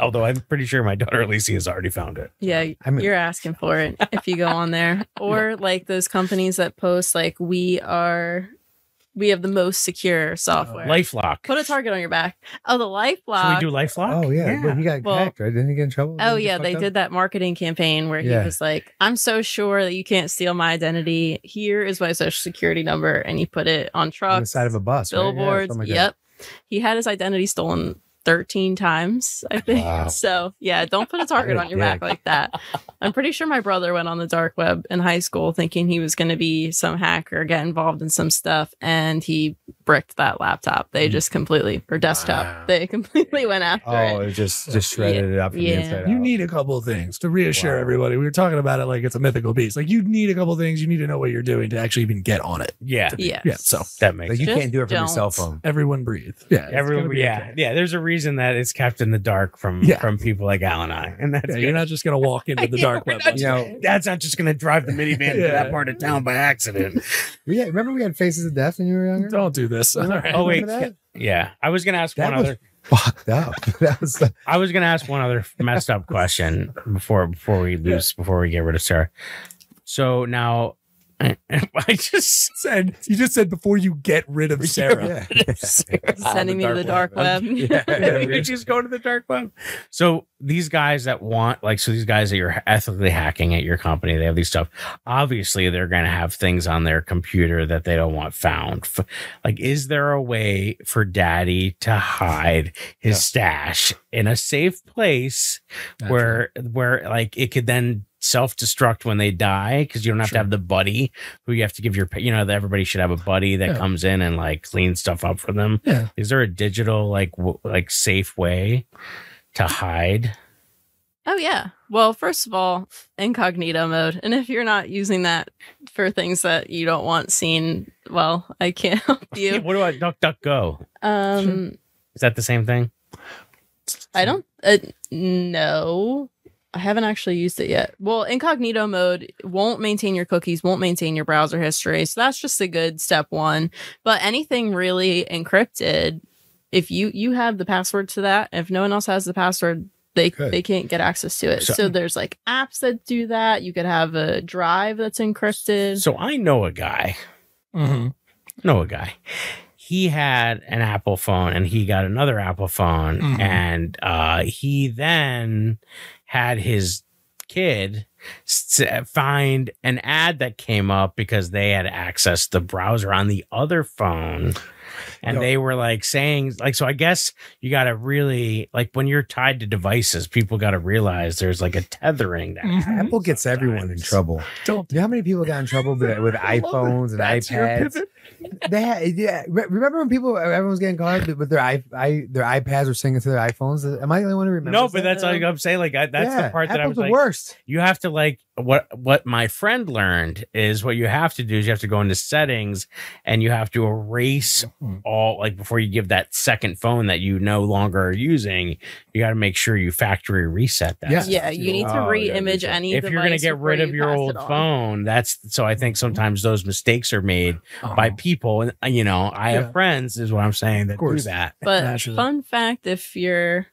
Speaker 3: Although I'm pretty sure my daughter Alicia has already found it.
Speaker 6: yeah,
Speaker 5: I mean-
Speaker 6: you're asking for it if you go on there, or like those companies that post like we are, we have the most secure software.
Speaker 3: LifeLock.
Speaker 6: Put a target on your back. Oh, the LifeLock.
Speaker 3: Should we do LifeLock?
Speaker 5: Oh yeah, But he got
Speaker 6: Well-
Speaker 5: hacked, right? Didn't he get in trouble?
Speaker 6: Oh yeah, they
Speaker 5: fucked
Speaker 6: did that marketing campaign where
Speaker 5: Yeah.
Speaker 6: he was like, "I'm so sure that you can't steal my identity. Here is my social security number," and he put it on
Speaker 5: on the
Speaker 6: trucks,
Speaker 5: side of a bus, right? Yeah,
Speaker 6: billboards.
Speaker 5: something like that.
Speaker 6: yep, he had his identity stolen 13 times, I think.
Speaker 5: Wow.
Speaker 6: So yeah, don't put a target on your back like that. I'm pretty sure my brother went on the dark web in high school thinking he was going to be some hacker, get involved in some stuff, and he bricked that laptop. They mm. just completely or desktop.
Speaker 5: Wow.
Speaker 6: They completely went after
Speaker 5: Oh,
Speaker 6: it.
Speaker 5: it just just shredded it up from
Speaker 6: Yeah.
Speaker 5: the inside
Speaker 8: You
Speaker 5: out.
Speaker 8: need a couple of things to reassure
Speaker 5: Wow.
Speaker 8: everybody. We were talking about it like it's a mythical beast. Like you need a couple of things. You need to know what you're doing to actually even get on it.
Speaker 3: Yeah,
Speaker 6: Yes.
Speaker 8: Yeah. So
Speaker 3: that makes
Speaker 5: like you can't do it from your cell phone.
Speaker 8: everyone breathe. Yeah.
Speaker 3: Everyone, yeah,
Speaker 8: okay.
Speaker 3: yeah. There's a reason that it's kept in the dark from
Speaker 8: Yeah.
Speaker 3: from people like Al and I, and that's
Speaker 8: Yeah, you're not just gonna walk into the dark web.
Speaker 3: not
Speaker 5: You know,
Speaker 3: Dad's not just going to drive the minivan to that part of town by accident.
Speaker 5: yeah. Remember we had Faces of Death when you were younger?
Speaker 8: Don't do this.
Speaker 3: Oh wait,
Speaker 5: that?
Speaker 3: yeah. I was going to ask
Speaker 5: That
Speaker 3: one other.
Speaker 5: Fucked up. that was the,
Speaker 3: I was going to ask one other messed up question before before we lose before we get rid of Sarah. So now, I just
Speaker 8: said you just said before you get rid of Sarah.
Speaker 5: yeah.
Speaker 6: Sending me to the dark web.
Speaker 5: Yeah.
Speaker 3: you just go to the dark web. So these guys that want, like, so these guys that you're ethically hacking at your company, they have these stuff. Obviously, they're going to have things on their computer that they don't want found. Like, is there a way for Daddy to hide his stash in a safe place where, where like it could then self-destruct when they die because you don't have to have the buddy who you have to give your you know that everybody should have a buddy that
Speaker 8: Yeah.
Speaker 3: comes in and like cleans stuff up for them
Speaker 8: Yeah.
Speaker 3: is there a digital like w- like safe way to hide?
Speaker 6: Oh yeah. Well, first of all, incognito mode. And if you're not using that for things that you don't want seen, well, I can't help you.
Speaker 3: what about Duck Duck Go?
Speaker 6: Um
Speaker 3: Is that the same thing?
Speaker 6: I don't uh, no. I haven't actually used it yet. Well, incognito mode won't maintain your cookies, won't maintain your browser history. So that's just a good step 1. But anything really encrypted, if you you have the password to that, if no one else has the password, they
Speaker 5: Good.
Speaker 6: they can't get access to it.
Speaker 3: So-
Speaker 6: So, there's like apps that do that. You could have a drive that's encrypted.
Speaker 3: So I know a guy.
Speaker 8: Mm-hmm.
Speaker 3: know a guy. He had an Apple phone and he got another Apple phone.
Speaker 8: Mhm.
Speaker 3: And uh, he then had his kid find an ad that came up because they had access to the browser on the other phone. And
Speaker 5: Yo.
Speaker 3: they were like saying, like, so I guess you got to really, like, when you're tied to devices, people got to realize there's like a tethering that
Speaker 8: Mhm.
Speaker 3: happens
Speaker 5: Apple gets everyone in trouble.
Speaker 8: Don't
Speaker 5: you know how many people got in trouble with, with iPhones and
Speaker 8: That's
Speaker 5: iPads? They had, yeah. Remember when people, everyone was getting caught with their i, I their iPads were singing to their iPhones? Am I the only one who remembers?
Speaker 3: No, but
Speaker 5: that?
Speaker 3: that's like I'm saying. Like I, that's
Speaker 5: Yeah,
Speaker 3: the part that I
Speaker 5: Apple's
Speaker 3: was
Speaker 5: the
Speaker 3: like,
Speaker 5: worst.
Speaker 3: you have to like what what my friend learned is what you have to do is you have to go into settings and you have to erase
Speaker 8: Mhm.
Speaker 3: All like before you give that second phone that you no longer are using you got to make sure you factory reset that
Speaker 5: Yeah.
Speaker 6: yeah, you need to
Speaker 5: Oh,
Speaker 6: re-image
Speaker 5: yeah.
Speaker 6: any.
Speaker 3: if you're going to get rid of
Speaker 6: you
Speaker 3: your old phone that's so i think sometimes those mistakes are made by
Speaker 8: Oh.
Speaker 3: people and uh, you know i
Speaker 8: Yeah.
Speaker 3: have friends is what i'm saying that do that
Speaker 6: But
Speaker 8: Naturally.
Speaker 6: fun fact: if you're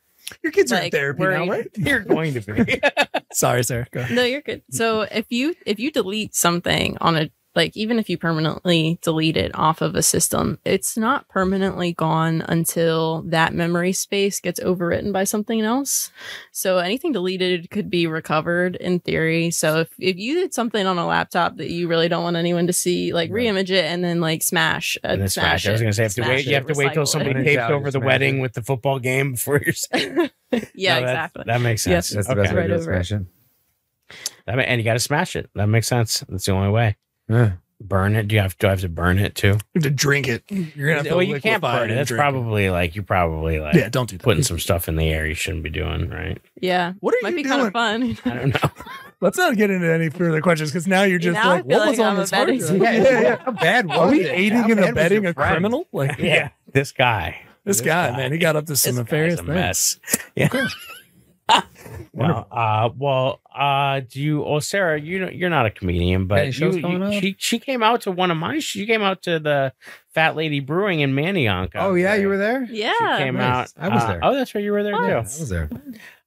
Speaker 8: Your kids are in
Speaker 6: like,
Speaker 8: therapy now, right?
Speaker 3: you're going to be
Speaker 8: Sorry, Sarah. Go ahead.
Speaker 6: no, you're good. So if you if you delete something on a like even if you permanently delete it off of a system, it's not permanently gone until that memory space gets overwritten by something else. So anything deleted could be recovered in theory. So if, if you did something on a laptop that you really don't want anyone to see, like
Speaker 5: Right.
Speaker 6: reimage it and then like smash, uh,
Speaker 3: And then
Speaker 6: smash.
Speaker 3: smash. I was going to say, have to
Speaker 6: smash
Speaker 3: wait. You have to wait till somebody
Speaker 5: it.
Speaker 3: tapes
Speaker 5: Yeah,
Speaker 3: over the wedding
Speaker 5: it.
Speaker 3: with the football game before you're.
Speaker 6: yeah,
Speaker 3: No,
Speaker 6: exactly.
Speaker 3: That makes
Speaker 6: Yeah.
Speaker 3: sense.
Speaker 5: That's the
Speaker 3: Okay.
Speaker 5: best way
Speaker 6: Right
Speaker 5: to
Speaker 6: over it.
Speaker 5: smash it.
Speaker 3: That and you got to smash it. That makes sense. That's the only way.
Speaker 5: Yeah.
Speaker 3: Burn it. Do you have do I have to burn it too?
Speaker 8: You have to drink it. You're gonna have to
Speaker 3: well, you can't
Speaker 8: liquefy
Speaker 3: burn it.
Speaker 8: and
Speaker 3: That's
Speaker 8: drink
Speaker 3: probably like you're probably like
Speaker 8: Yeah, don't do that.
Speaker 3: putting some stuff in the air you shouldn't be doing, right?
Speaker 6: yeah.
Speaker 8: What are
Speaker 6: Might
Speaker 8: you
Speaker 6: be
Speaker 8: doing?
Speaker 6: kind of fun.
Speaker 3: I don't know.
Speaker 8: Let's not get into any further questions because now you're just
Speaker 6: Now
Speaker 8: like,
Speaker 6: feel
Speaker 8: what was
Speaker 6: like
Speaker 8: on
Speaker 6: I'm
Speaker 8: this hard drive?
Speaker 5: Yeah, yeah, yeah. How bad was
Speaker 8: Are we
Speaker 5: it?
Speaker 8: aiding
Speaker 5: How
Speaker 8: and abetting a
Speaker 5: friend?
Speaker 8: criminal? Like,
Speaker 3: yeah, this guy.
Speaker 8: this
Speaker 3: This
Speaker 8: guy,
Speaker 3: guy.
Speaker 8: man, he got up to some
Speaker 3: This
Speaker 8: nefarious
Speaker 3: guy's a
Speaker 8: things.
Speaker 3: mess. Yeah. well, uh, well, uh, do you? Oh, Sarah, you know, you're not a comedian, but you, you- she she came out to one of my. She came out to the Fat Lady Brewing in Manayunk.
Speaker 5: Oh yeah, you were there.
Speaker 6: Yeah.
Speaker 3: She came
Speaker 5: nice.
Speaker 3: out.
Speaker 5: I was
Speaker 3: uh,
Speaker 5: there.
Speaker 3: oh, that's right. You were there
Speaker 6: What?
Speaker 3: too.
Speaker 5: I was there.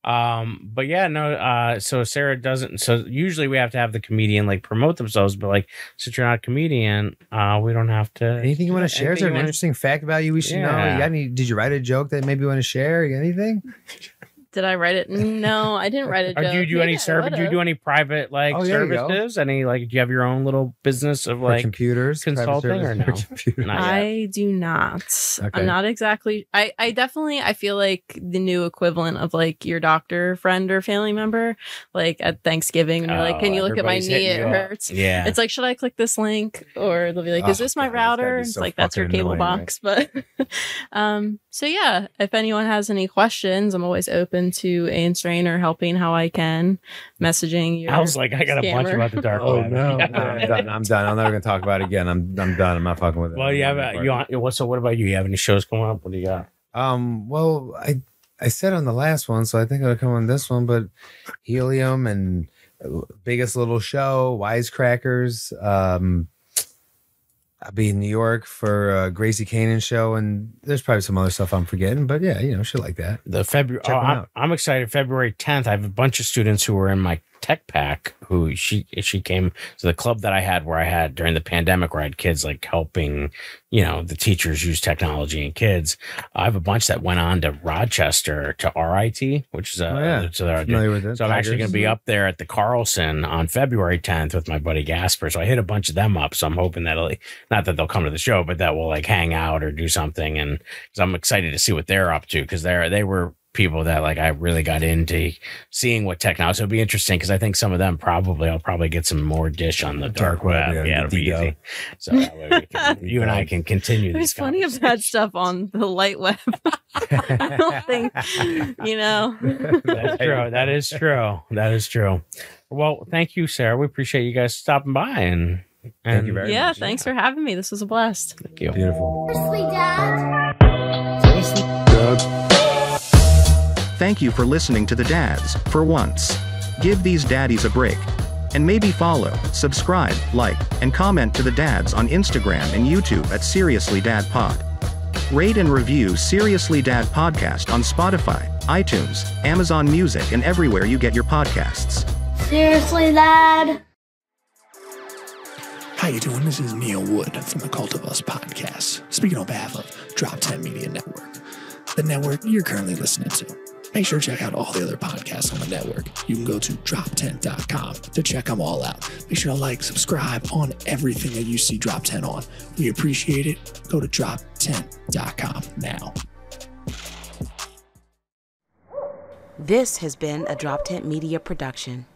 Speaker 3: Um, but yeah, no, uh, so Sarah doesn't, so usually we have to have the comedian like promote themselves, but like, since you're not a comedian, uh, we don't have to.
Speaker 5: Anything you want to share? Is there an
Speaker 3: wanna-
Speaker 5: interesting fact about you we should know? You got any? Did you write a joke that maybe you want to share? Anything?
Speaker 6: Did I write it? No, I didn't write it.
Speaker 3: Do you do
Speaker 6: Maybe
Speaker 3: any
Speaker 6: I
Speaker 3: service? Do you do any private like
Speaker 5: Oh, there you go.
Speaker 3: services? Any like, do you have your own little business of
Speaker 5: For
Speaker 3: like?
Speaker 5: computers,
Speaker 3: consulting or no?
Speaker 5: computers?
Speaker 6: I do not.
Speaker 5: Okay.
Speaker 6: I'm not exactly. I I definitely I feel like the new equivalent of like your doctor friend or family member, like at Thanksgiving, and you're like,
Speaker 3: Oh,
Speaker 6: "Can you look at my knee? It
Speaker 3: up.
Speaker 6: hurts."
Speaker 3: Yeah.
Speaker 6: It's like, should I click this link? Or they'll be like, "Is
Speaker 5: Oh,
Speaker 6: this my
Speaker 5: God,
Speaker 6: router?"
Speaker 5: be
Speaker 6: it's
Speaker 5: so
Speaker 6: like, "That's your cable
Speaker 5: annoying,
Speaker 6: box." But, um, so yeah, if anyone has any questions, I'm always open to answering or helping how I can. Messaging your.
Speaker 3: I was like, I got a bunch about the dark
Speaker 8: Oh,
Speaker 3: web.
Speaker 8: no.
Speaker 5: No, I'm done. I'm done. I'm never gonna talk about it again. I'm I'm done. I'm not fucking with it.
Speaker 3: Well, you have a, you want, what? So what about you? You have any shows coming up? What do you got?
Speaker 5: Um. Well, I I said on the last one, so I think I'll come on this one. But helium and uh, biggest little show, wisecrackers. Um. I'll be in New York for uh, Gracie Kanan show, and there's probably some other stuff I'm forgetting. But yeah, you know, shit like that.
Speaker 3: the February. Oh, I'm. I'm excited. February 10th. I have a bunch of students who are in my tech pack. Who she she came to the club that I had where I had during the pandemic where I had kids like helping, you know, the teachers use technology and kids. I have a bunch that went on to Rochester to RIT, which is a
Speaker 5: Oh, yeah.
Speaker 3: so
Speaker 5: with it?
Speaker 3: So I'm actually going to be up there at the Carlson on February 10th with my buddy Gasper. So I hit a bunch of them up. So I'm hoping that not that they'll come to the show, but that we'll like hang out or do something. And because I'm excited to see what they're up to because they're they were people that like I really got into seeing what technology. So it'll be interesting because I think some of them probably I'll probably get some more dish on the dark,
Speaker 5: Dark web,
Speaker 3: web.
Speaker 5: yeah,
Speaker 3: Yeah, it'll be easy. So that way we can, you and I can continue.
Speaker 6: There's
Speaker 3: these
Speaker 6: plenty of bad stuff on the light web. I don't think, you know.
Speaker 3: That's true. That is true. That is true. Well, thank you, Sarah. We appreciate you guys stopping by and, and
Speaker 5: Thank you very much.
Speaker 6: yeah,
Speaker 5: much.
Speaker 6: thanks for having me. This was a blast.
Speaker 3: Thank you.
Speaker 5: Beautiful.
Speaker 2: Seriously, Dad?
Speaker 9: Thank you for listening to the dads, for once. Give these daddies a break. And maybe follow, subscribe, like, and comment to the dads on Instagram and YouTube at Seriously Dad Pod. Rate and review Seriously Dad Podcast on Spotify, iTunes, Amazon Music, and everywhere you get your podcasts.
Speaker 2: Seriously, Dad?
Speaker 8: How you doing? This is Neil Wood from the Cult of Us podcast, speaking on behalf of DropTent Media Network, the network you're currently listening to. Make sure to check out all the other podcasts on the network. You can go to droptent.com to check them all out. Make sure to like, subscribe on everything that you see DropTent on. We appreciate it. Go to droptent.com now.
Speaker 1: This has been a DropTent Media production.